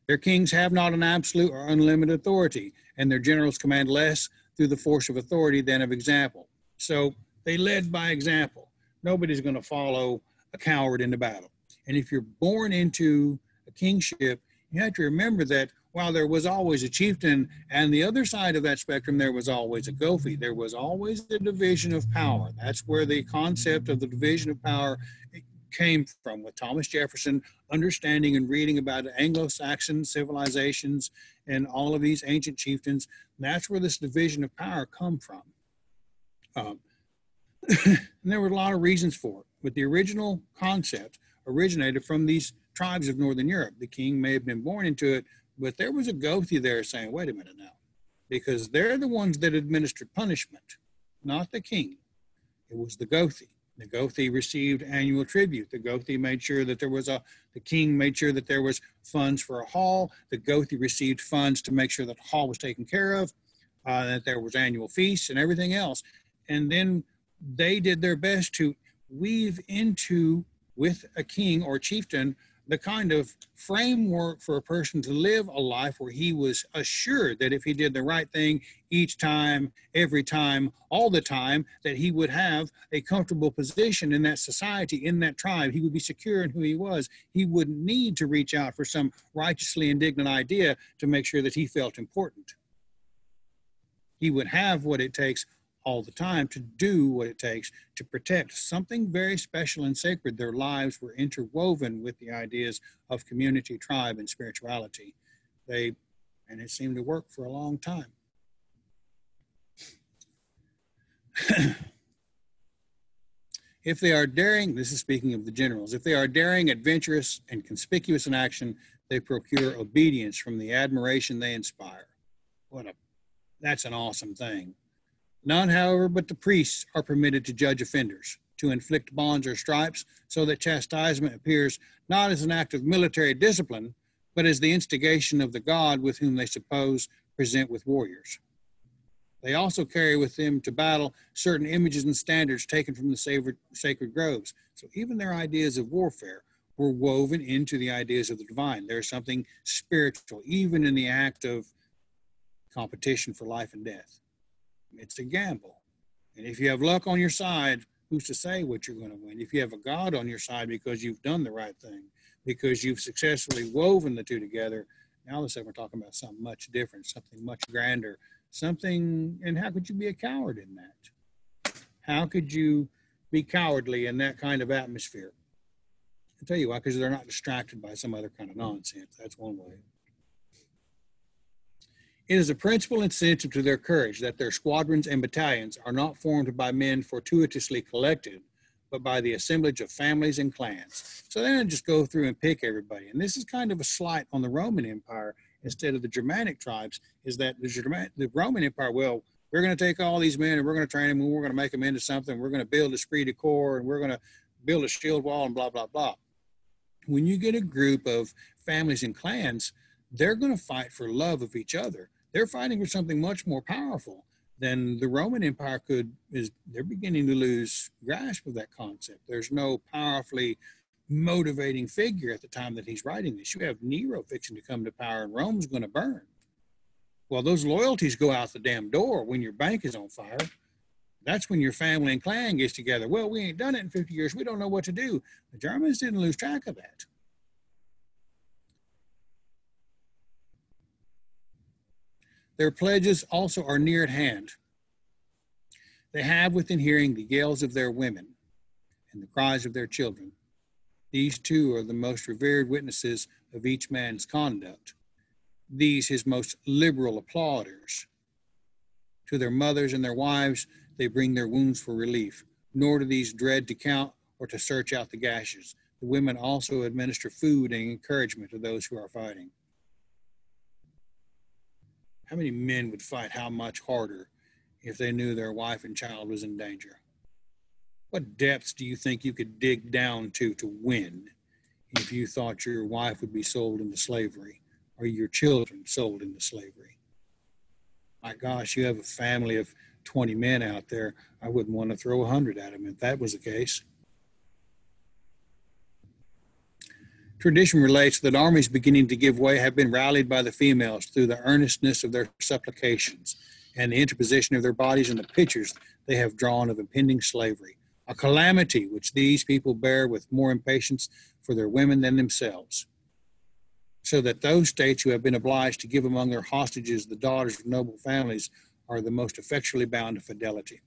Their kings have not an absolute or unlimited authority, and their generals command less through the force of authority than of example. So they led by example. Nobody's going to follow a coward into battle. And if you're born into a kingship, you have to remember that while there was always a chieftain, and the other side of that spectrum, there was always a Gothi. There was always the division of power. That's where the concept of the division of power came from, with Thomas Jefferson understanding and reading about Anglo-Saxon civilizations and all of these ancient chieftains. That's where this division of power come from. Um, and there were a lot of reasons for it, but the original concept originated from these tribes of Northern Europe. The king may have been born into it, but there was a Gothi there saying, wait a minute now, because they're the ones that administered punishment, not the king. It was the Gothi. The Gothi received annual tribute. The Gothi made sure that there was a, the king made sure that there was funds for a hall. The Gothi received funds to make sure that the hall was taken care of, uh, that there was annual feasts and everything else. And then they did their best to weave into, with a king or chieftain, the kind of framework for a person to live a life where he was assured that if he did the right thing each time, every time, all the time, that he would have a comfortable position in that society, in that tribe. He would be secure in who he was. He wouldn't need to reach out for some righteously indignant idea to make sure that he felt important. He would have what it takes all the time to do what it takes to protect something very special and sacred. Their lives were interwoven with the ideas of community, tribe, and spirituality. They, and it seemed to work for a long time. if they are daring, this is speaking of the generals, if they are daring, adventurous, and conspicuous in action, they procure obedience from the admiration they inspire. What a, that's an awesome thing. None, however, but the priests are permitted to judge offenders, to inflict bonds or stripes, so that chastisement appears not as an act of military discipline, but as the instigation of the God with whom they suppose present with warriors. They also carry with them to battle certain images and standards taken from the sacred groves. So even their ideas of warfare were woven into the ideas of the divine. There's something spiritual, even in the act of competition for life and death. It's a gamble. And if you have luck on your side, who's to say what you're going to win? If you have a God on your side because you've done the right thing, because you've successfully woven the two together, now all of a sudden we're talking about something much different, something much grander, something. And how could you be a coward in that? How could you be cowardly in that kind of atmosphere? I'll tell you why, because they're not distracted by some other kind of nonsense. That's one way. It is a principal incentive to their courage that their squadrons and battalions are not formed by men fortuitously collected, but by the assemblage of families and clans. So they don't just go through and pick everybody. And this is kind of a slight on the Roman Empire instead of the Germanic tribes, is that the, German, the Roman Empire, well, we're going to take all these men and we're going to train them and we're going to make them into something. We're going to build a esprit de corps and we're going to build a shield wall and blah, blah, blah. When you get a group of families and clans, they're going to fight for love of each other they're fighting for something much more powerful than the Roman Empire could. Is they're beginning to lose grasp of that concept. There's no powerfully motivating figure at the time that he's writing this. You have Nero fixing to come to power, and Rome's going to burn. Well, those loyalties go out the damn door when your bank is on fire. That's when your family and clan gets together. Well, we ain't done it in 50 years. We don't know what to do. The Germans didn't lose track of that. Their pledges also are near at hand. They have within hearing the yells of their women and the cries of their children. These two are the most revered witnesses of each man's conduct. These his most liberal applauders. To their mothers and their wives, they bring their wounds for relief, nor do these dread to count or to search out the gashes. The women also administer food and encouragement to those who are fighting. How many men would fight how much harder if they knew their wife and child was in danger? What depths do you think you could dig down to to win if you thought your wife would be sold into slavery or your children sold into slavery? My gosh, you have a family of 20 men out there. I wouldn't want to throw 100 at them if that was the case. Tradition relates that armies beginning to give way have been rallied by the females through the earnestness of their supplications. and the interposition of their bodies in the pictures they have drawn of impending slavery, a calamity which these people bear with more impatience for their women than themselves. So that those states who have been obliged to give among their hostages the daughters of noble families are the most effectually bound to fidelity.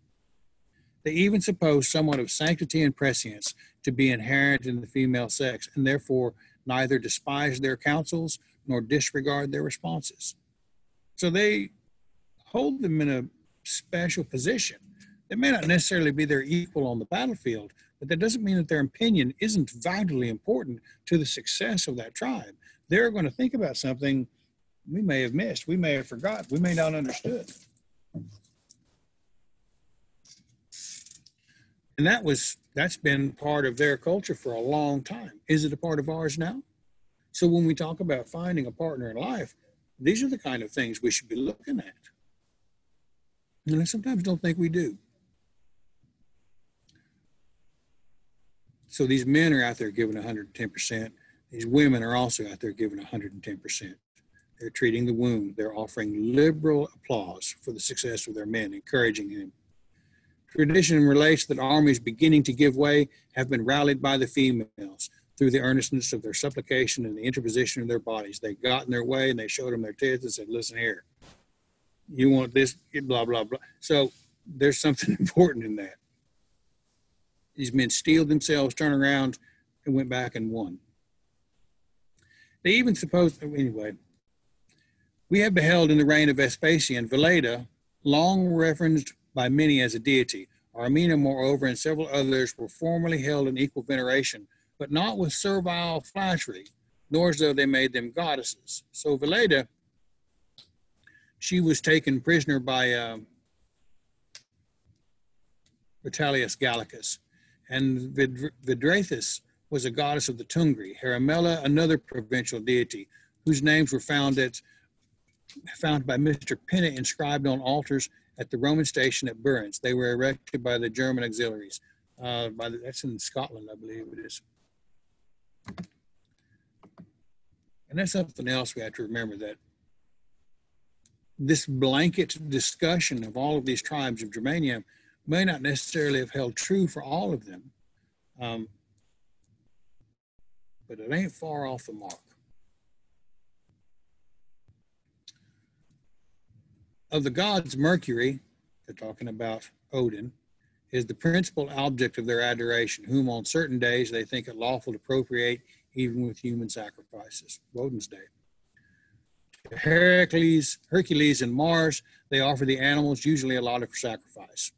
They even suppose somewhat of sanctity and prescience to be inherent in the female sex, and therefore neither despise their counsels nor disregard their responses. So they hold them in a special position. They may not necessarily be their equal on the battlefield, but that doesn't mean that their opinion isn't vitally important to the success of that tribe. They're going to think about something we may have missed, we may have forgot, we may not understood. And that was that's been part of their culture for a long time. Is it a part of ours now? So when we talk about finding a partner in life, these are the kind of things we should be looking at. And I sometimes don't think we do. So these men are out there giving 110%. These women are also out there giving 110%. They're treating the wound. They're offering liberal applause for the success of their men, encouraging them. Tradition relates that armies beginning to give way have been rallied by the females through the earnestness of their supplication and the interposition of their bodies. They got in their way and they showed them their tits and said, Listen here, you want this, blah, blah, blah. So there's something important in that. These men steeled themselves, turned around, and went back and won. They even supposed, anyway, we have beheld in the reign of Vespasian, Veleda, long referenced by many as a deity. Aurinia, moreover, and several others were formerly held in equal veneration, but not with servile flattery, nor as though they made them goddesses. So Veleda, she was taken prisoner by um, Vitellius Gallicus, and Vid- Vidrathus was a goddess of the Tungri, Heramela, another provincial deity, whose names were found at found by Mr. Pennant inscribed on altars at the Roman station at Birrens. They were erected by the German auxiliaries. Uh, by the, that's in Scotland, I believe it is. And that's something else we have to remember that this blanket discussion of all of these tribes of Germania may not necessarily have held true for all of them, um, but it ain't far off the mark. Of the gods, Mercury, they're talking about Odin, is the principal object of their adoration, whom on certain days they think it lawful to appropriate even with human sacrifices. Odin's Day. Heracles, Hercules, and Mars, they offer the animals usually allotted for sacrifice.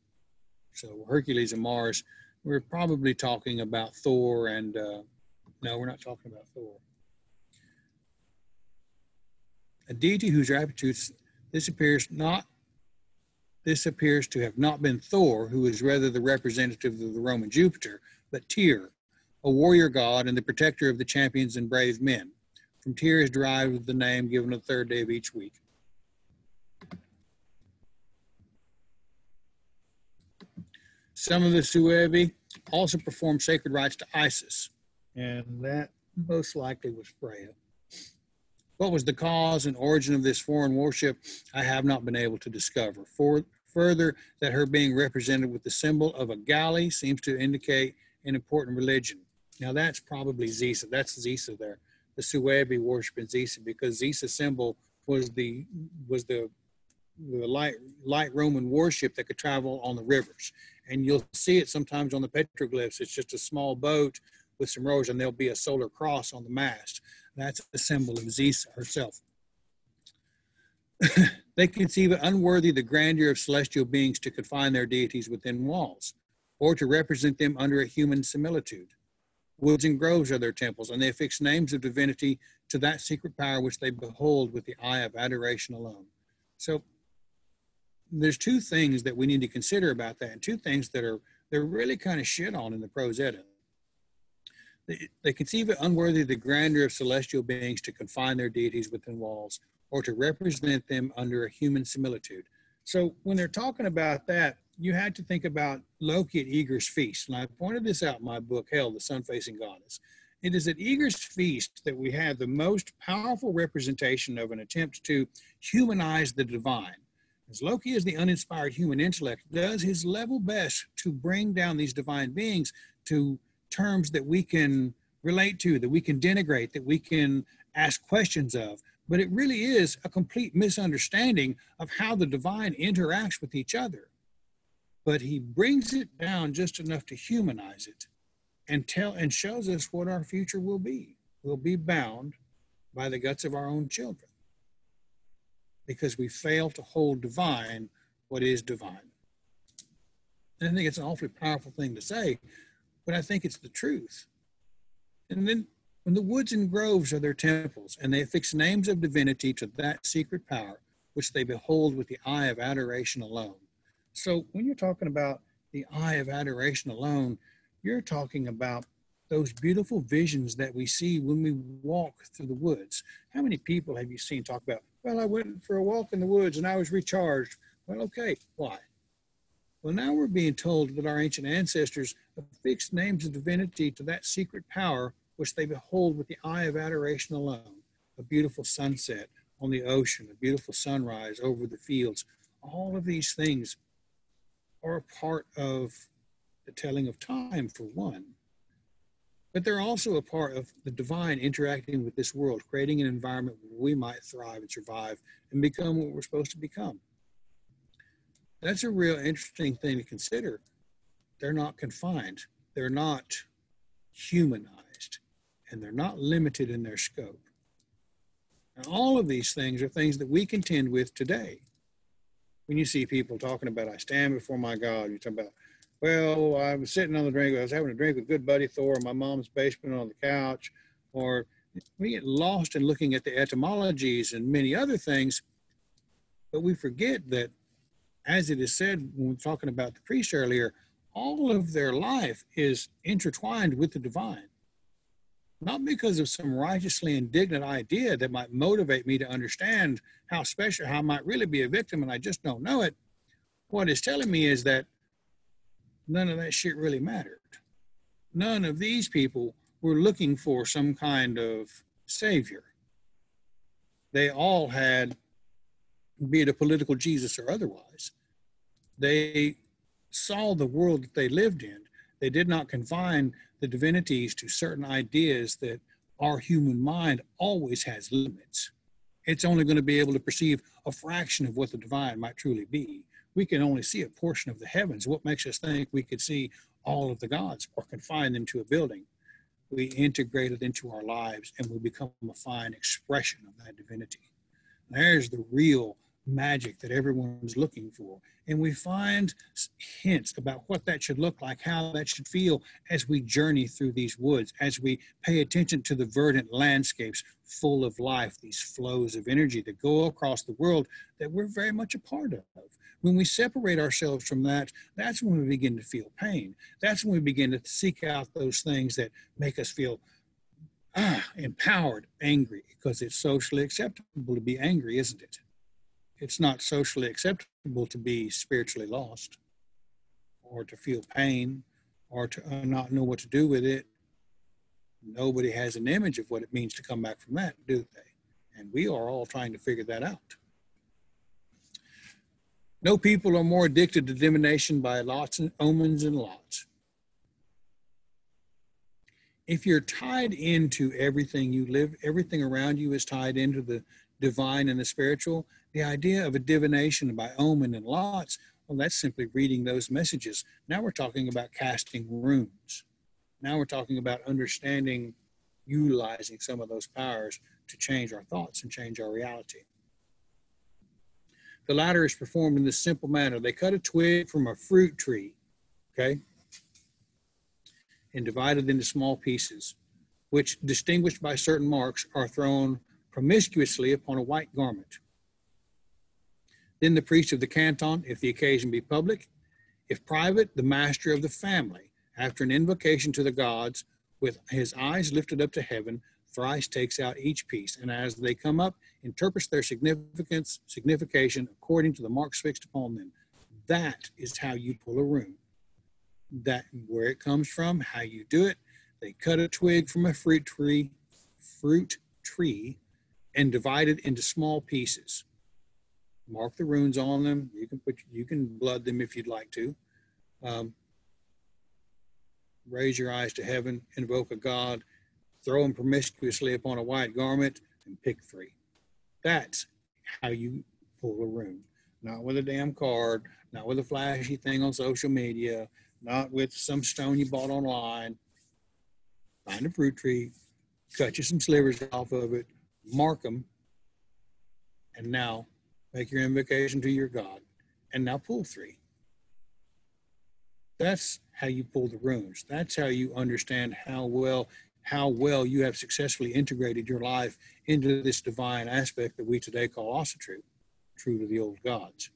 So Hercules and Mars, we're probably talking about Thor and, uh, no, we're not talking about Thor. A deity whose attributes this appears not this appears to have not been Thor, who is rather the representative of the Roman Jupiter, but Tyr, a warrior god and the protector of the champions and brave men. From Tyr is derived the name given the third day of each week. Some of the Suebi also performed sacred rites to Isis, and that most likely was Freya. What was the cause and origin of this foreign worship? I have not been able to discover. For, further, that her being represented with the symbol of a galley seems to indicate an important religion. Now that's probably Zisa. That's Zisa there. The Suebi worship in Zisa because Zisa symbol was the was the the light light Roman warship that could travel on the rivers, and you'll see it sometimes on the petroglyphs. It's just a small boat with some rowers, and there'll be a solar cross on the mast. That's a symbol of Zisa herself. they conceive it unworthy the grandeur of celestial beings to confine their deities within walls, or to represent them under a human similitude. Woods and groves are their temples, and they affix names of divinity to that secret power which they behold with the eye of adoration alone. So there's two things that we need to consider about that, and two things that are they're really kind of shit on in the Prose Edda. They, conceive it unworthy the grandeur of celestial beings to confine their deities within walls or to represent them under a human similitude. So when they're talking about that, you had to think about Loki at Aegir's feast. And I pointed this out in my book, Hel, the Sun Facing Goddess. It is at Aegir's feast that we have the most powerful representation of an attempt to humanize the divine, As Loki is the uninspired human intellect, does his level best to bring down these divine beings to terms that we can relate to, that we can denigrate, that we can ask questions of. But it really is a complete misunderstanding of how the divine interacts with each other. But he brings it down just enough to humanize it and tell and shows us what our future will be. We'll be bound by the guts of our own children because we fail to hold divine what is divine. And I think it's an awfully powerful thing to say, but I think it's the truth. And then when the woods and groves are their temples, and they affix names of divinity to that secret power, which they behold with the eye of adoration alone. So when you're talking about the eye of adoration alone, you're talking about those beautiful visions that we see when we walk through the woods. How many people have you seen talk about, well, I went for a walk in the woods and I was recharged? Well, okay, why? Well, now we're being told that our ancient ancestors affixed names of divinity to that secret power which they behold with the eye of adoration alone. A beautiful sunset on the ocean, a beautiful sunrise over the fields. All of these things are a part of the telling of time, for one but they're also a part of the divine interacting with this world, creating an environment where we might thrive and survive and become what we're supposed to become. That's a real interesting thing to consider. They're not confined, they're not humanized, and they're not limited in their scope. All of these things are things that we contend with today. When you see people talking about, I stand before my God, you're talking about, well, I was sitting on the drink, I was having a drink with good buddy Thor in my mom's basement on the couch, or we get lost in looking at the etymologies and many other things, but we forget that, as it is said when we're talking about the priest earlier, all of their life is intertwined with the divine. Not because of some righteously indignant idea that might motivate me to understand how special, how I might really be a victim and I just don't know it. What it's telling me is that none of that shit really mattered. None of these people were looking for some kind of savior. They all had, be it a political Jesus or otherwise, they saw the world that they lived in. They did not confine the divinities to certain ideas that our human mind always has limits. It's only going to be able to perceive a fraction of what the divine might truly be we can only see a portion of the heavens. What makes us think we could see all of the gods or confine them to a building? We integrate it into our lives and we become a fine expression of that divinity. There's the real magic that everyone's looking for. And we find hints about what that should look like, how that should feel as we journey through these woods, as we pay attention to the verdant landscapes full of life, these flows of energy that go across the world that we're very much a part of. When we separate ourselves from that, that's when we begin to feel pain. That's when we begin to seek out those things that make us feel ah, empowered, angry, because it's socially acceptable to be angry, isn't it? It's not socially acceptable to be spiritually lost or to feel pain or to uh, not know what to do with it. Nobody has an image of what it means to come back from that, do they? And we are all trying to figure that out. No people are more addicted to divination by lots and omens and lots. If you're tied into everything you live, everything around you is tied into the divine and the spiritual, the idea of a divination by omen and lots, well, that's simply reading those messages. Now we're talking about casting runes. Now we're talking about understanding, utilizing some of those powers to change our thoughts and change our reality. The latter is performed in this simple manner. They cut a twig from a fruit tree, okay, and divide it into small pieces, which, distinguished by certain marks, are thrown promiscuously upon a white garment. Then the priest of the canton, if the occasion be public, if private, the master of the family, after an invocation to the gods, with his eyes lifted up to heaven, thrice takes out each piece, and as they come up, interprets their significance, signification according to the marks fixed upon them. That is how you pull a rune. That where it comes from, how you do it. They cut a twig from a fruit tree, fruit tree, and divide it into small pieces. Mark the runes on them. You can put you can blood them if you'd like to. Um, raise your eyes to heaven, invoke a god, throw them promiscuously upon a white garment, and pick three. That's how you pull a rune. Not with a damn card, not with a flashy thing on social media, not with some stone you bought online. Find a fruit tree, cut you some slivers off of it, mark them, and now make your invocation to your God, and now pull three. That's how you pull the runes. That's how you understand how well how well you have successfully integrated your life into this divine aspect that we today call Asatru, true to the old gods.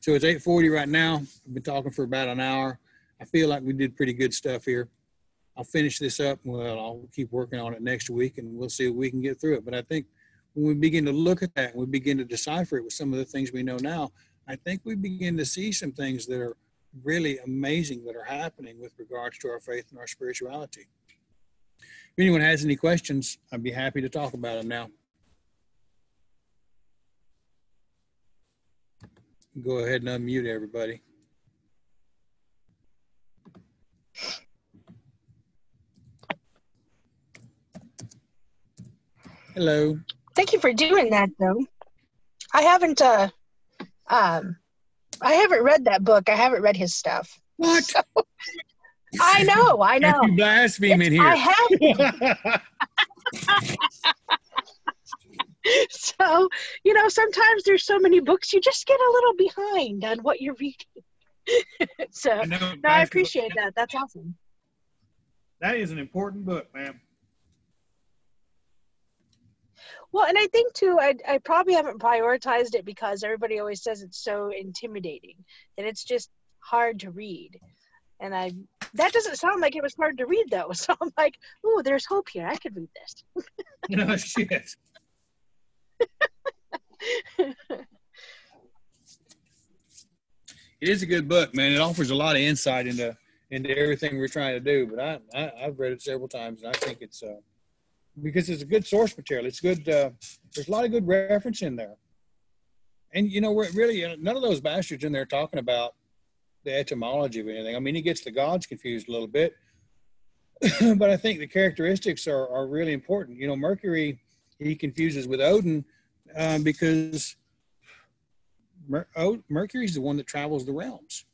So it's 8:40 right now. I've been talking for about an hour. I feel like we did pretty good stuff here. I'll finish this up. Well, I'll keep working on it next week, and we'll see if we can get through it. But I think when we begin to look at that, and we begin to decipher it with some of the things we know now. I think we begin to see some things that are really amazing that are happening with regards to our faith and our spirituality. If anyone has any questions, I'd be happy to talk about them now. Go ahead and unmute everybody. Hello. Thank you for doing that, though. I haven't, uh, um, I haven't read that book. I haven't read his stuff. What? So, I know, I know. You blaspheming here. I have. so, you know, sometimes there's so many books, you just get a little behind on what you're reading. so, I know, no, I appreciate that. That's awesome. That is an important book, man. Well, and I think too, I, I probably haven't prioritized it because everybody always says it's so intimidating that it's just hard to read. And I, that doesn't sound like it was hard to read though. So I'm like, oh, there's hope here. I could read this. No shit. It is a good book, man. It offers a lot of insight into into everything we're trying to do. But I, I I've read it several times, and I think it's uh, because it's a good source material. It's good. Uh, there's a lot of good reference in there, and you know, we're really uh, none of those bastards in there talking about the etymology of anything. I mean, he gets the gods confused a little bit, but I think the characteristics are are really important. You know, Mercury he confuses with Odin uh, because Mer- oh, Mercury's the one that travels the realms.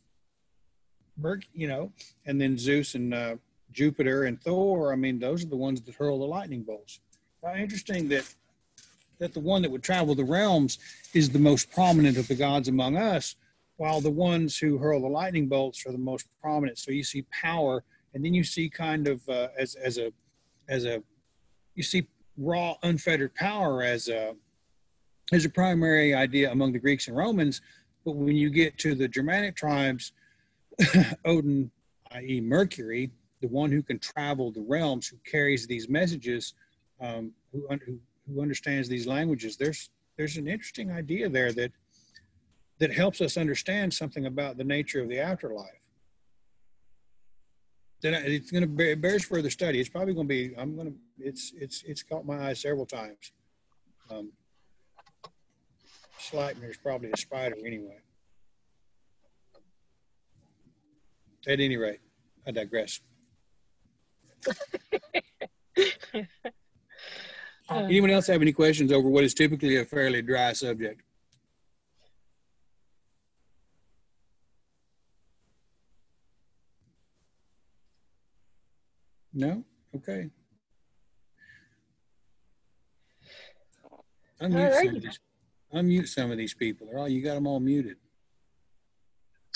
Merc, you know, and then Zeus and uh, Jupiter and Thor. I mean, those are the ones that hurl the lightning bolts. How interesting that that the one that would travel the realms is the most prominent of the gods among us, while the ones who hurl the lightning bolts are the most prominent. So you see power, and then you see kind of uh, as as a as a you see raw unfettered power as a as a primary idea among the Greeks and Romans. But when you get to the Germanic tribes, Odin, i.e., Mercury, the one who can travel the realms, who carries these messages, um, who, who who understands these languages, there's there's an interesting idea there that that helps us understand something about the nature of the afterlife. Then it's going to bear, it bears further study. It's probably going to be. I'm going to. It's it's it's caught my eye several times. Um, Sleipnir's probably a spider anyway. At any rate, I digress. Uh, Anyone else have any questions over what is typically a fairly dry subject? No? Okay. Unmute some, of these, unmute some of these people. They're you got them all muted.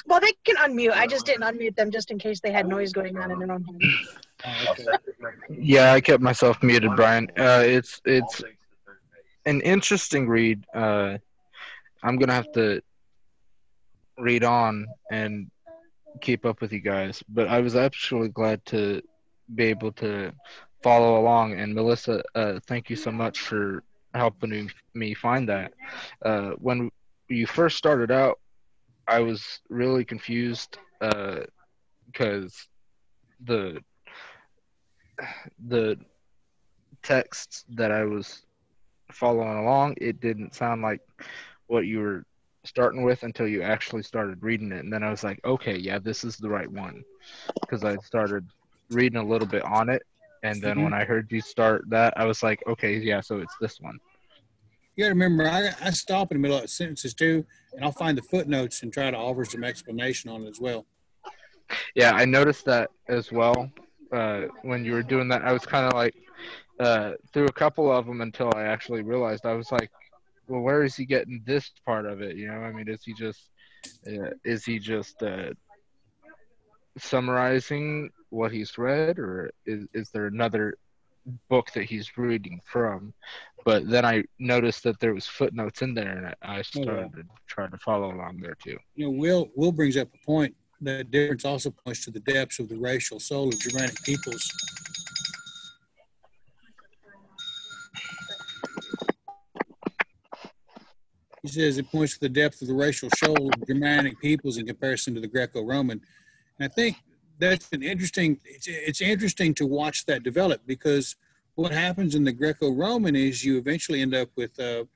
well, they can unmute. I just didn't unmute them just in case they had noise going on in their own home. Oh, okay. Yeah, I kept myself muted, Bryan. Uh, it's it's an interesting read. Uh, I'm gonna have to read on and keep up with you guys, but I was absolutely glad to be able to follow along. And Melissa, uh, thank you so much for helping me- me find that. Uh, when you first started out, I was really confused because the the texts that I was following along, it didn't sound like what you were starting with until you actually started reading it. And then I was like, okay, yeah, this is the right one. Because I started reading a little bit on it. And then mm-hmm. when I heard you start that, I was like, okay, yeah, so it's this one. You got to remember, I, I stop in the middle of sentences too, and I'll find the footnotes and try to offer some explanation on it as well. Yeah, I noticed that as well. Uh, when you were doing that, I was kind of like uh, through a couple of them until I actually realized I was like, well, where is he getting this part of it? You know, I mean, is he just uh, is he just uh, summarizing what he's read, or is is there another book that he's reading from? But then I noticed that there was footnotes in there, and I, started to try to follow along there too. You know, Will Will brings up a point. That difference also points to the depths of the racial soul of Germanic peoples. He says it points to the depth of the racial soul of Germanic peoples in comparison to the Greco-Roman. And I think that's an interesting. It's, it's interesting to watch that develop because what happens in the Greco-Roman is you eventually end up with a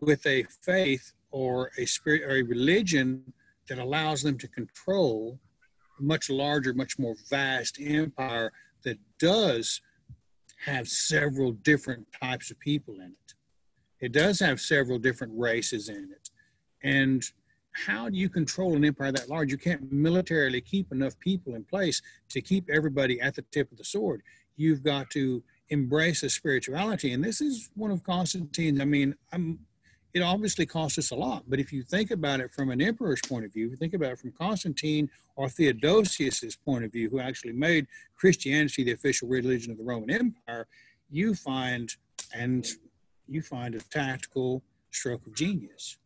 with a faith or a spirit or a religion that allows them to control a much larger, much more vast empire that does have several different types of people in it. It does have several different races in it. And how do you control an empire that large? You can't militarily keep enough people in place to keep everybody at the tip of the sword. You've got to embrace a spirituality. And this is one of Constantine's, I mean, I'm, it obviously costs us a lot, but if you think about it from an emperor's point of view, if you think about it from Constantine or Theodosius's point of view, who actually made Christianity the official religion of the Roman Empire, you find, and you find a tactical stroke of genius.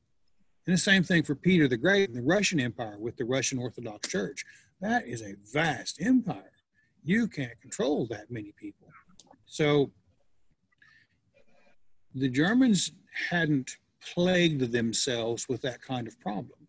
And the same thing for Peter the Great and the Russian Empire with the Russian Orthodox Church. That is a vast empire. You can't control that many people. So the Germans hadn't plagued themselves with that kind of problem.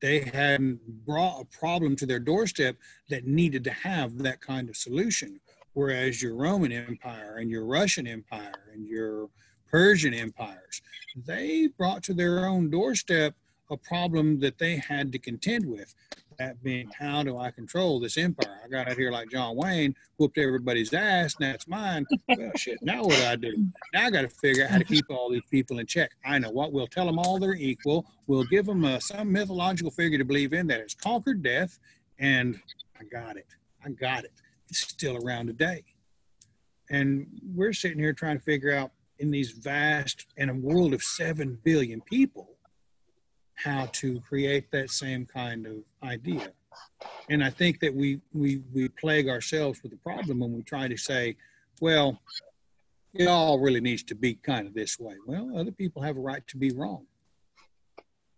They hadn't brought a problem to their doorstep that needed to have that kind of solution. Whereas your Roman Empire and your Russian Empire and your Persian empires, they brought to their own doorstep a problem that they had to contend with. That being, how do I control this empire? I got out here like John Wayne, whooped everybody's ass, now it's mine. Well, shit, now what do I do? Now I got to figure out how to keep all these people in check. I know what, we'll tell them all they're equal. We'll give them uh, some mythological figure to believe in that has conquered death, and I got it. I got it. It's still around today. And we're sitting here trying to figure out in these vast, in a world of 7 billion people, how to create that same kind of idea. And I think that we, we, we plague ourselves with the problem when we try to say, well, it all really needs to be kind of this way. Well, other people have a right to be wrong.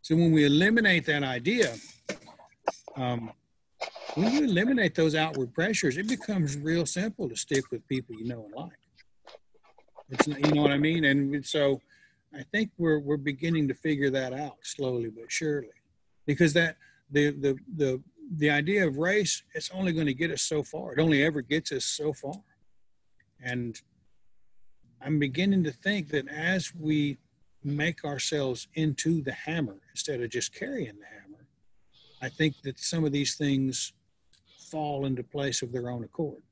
So when we eliminate that idea, um, when you eliminate those outward pressures, it becomes real simple to stick with people you know and like. It's you know what I mean? And so I think we're we're beginning to figure that out slowly but surely, because that the the the the idea of race it's only going to get us so far. It only ever gets us so far, and I'm beginning to think that as we make ourselves into the hammer instead of just carrying the hammer, I think that some of these things fall into place of their own accord,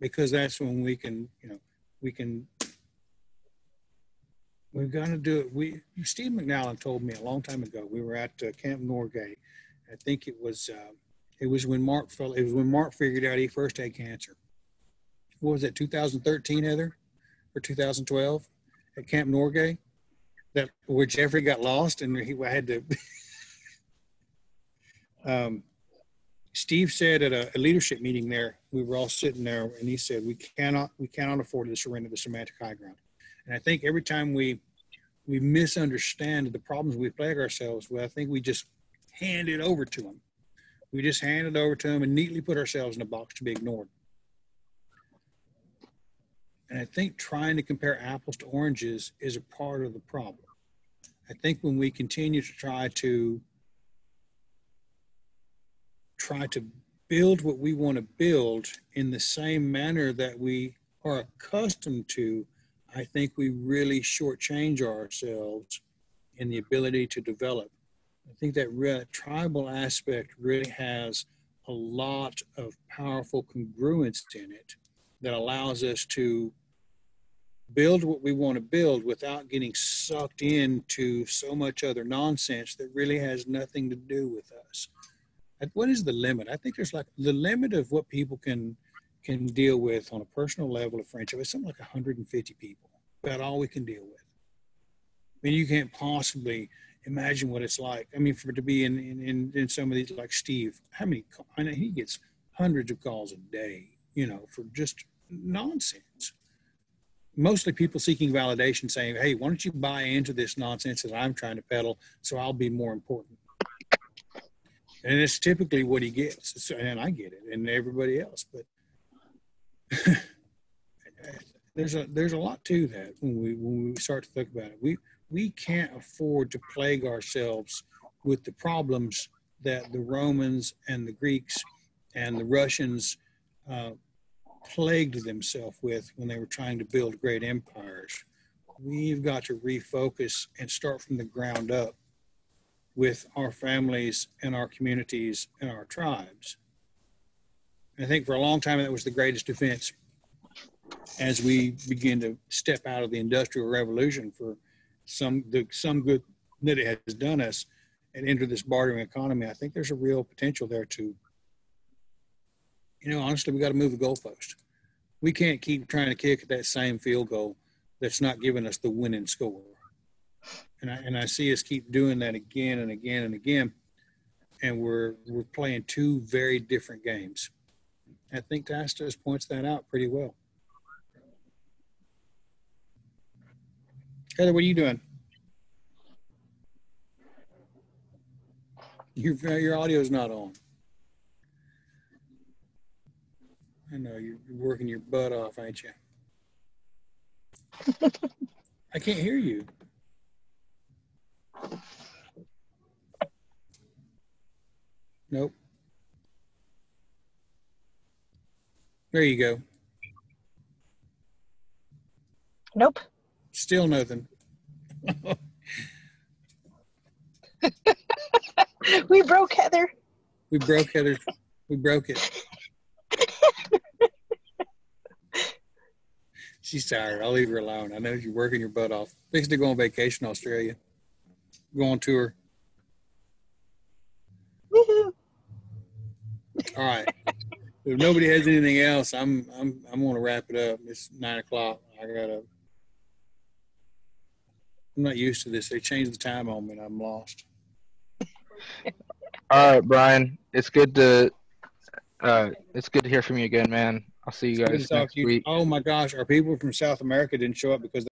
because that's when we can you know we can we're going to do it. We Steve McNallen told me a long time ago. We were at uh, Camp Norgay. I think it was uh, it was when Mark fell. It was when Mark figured out he first had cancer. What was it? 2013, Heather, or 2012 at Camp Norgay, that where Jeffrey got lost and he I had to. um, Steve said at a, a, leadership meeting there, we were all sitting there, and he said, "We cannot, we cannot afford to surrender the semantic high ground." And I think every time we we misunderstand the problems we plague ourselves with, I think we just hand it over to them. We just hand it over to them and neatly put ourselves in a box to be ignored. And I think trying to compare apples to oranges is a part of the problem. I think when we continue to try to try to build what we want to build in the same manner that we are accustomed to I think we really shortchange ourselves in the ability to develop. I think that re- tribal aspect really has a lot of powerful congruence in it that allows us to build what we want to build without getting sucked into so much other nonsense that really has nothing to do with us. What is the limit? I think there's like the limit of what people can can deal with on a personal level of friendship is something like 150 people. About all we can deal with. I mean, you can't possibly imagine what it's like. I mean, for to be in in, in, some of these like Steve, how many? I know he gets hundreds of calls a day. You know, for just nonsense. Mostly people seeking validation, saying, "Hey, why don't you buy into this nonsense that I'm trying to peddle, so I'll be more important." And it's typically what he gets, and I get it, and everybody else. But there's a there's a lot to that when we when we start to think about it. We we can't afford to plague ourselves with the problems that the Romans and the Greeks and the Russians uh, plagued themselves with when they were trying to build great empires. We've got to refocus and start from the ground up with our families and our communities and our tribes. I think for a long time that was the greatest defense as we begin to step out of the industrial revolution for some the some good that it has done us and enter this bartering economy. I think there's a real potential there to, you know, honestly, we got to move the goalpost. We can't keep trying to kick at that same field goal that's not giving us the winning score. And I, and I see us keep doing that again and again and again. And we're, we're playing two very different games. I think Tacitus points that out pretty well. Heather, what are you doing? Your, your audio's not on. I know you're working your butt off, ain't you? I can't hear you. Nope. There you go. Nope. Still nothing. We broke Heather. We broke Heather. We broke it. She's tired. I'll leave her alone. I know you're working your butt off. Fixing to go on vacation, Australia. Go on tour. Woohoo. All right. If nobody has anything else, I'm I'm I'm gonna wrap it up. It's nine o'clock. I gotta. I'm not used to this. They changed the time on me, and I'm lost. All right, Bryan. It's good to uh, it's good to hear from you again, man. I'll see you to guys next to you. week. Oh my gosh, our people from South America didn't show up because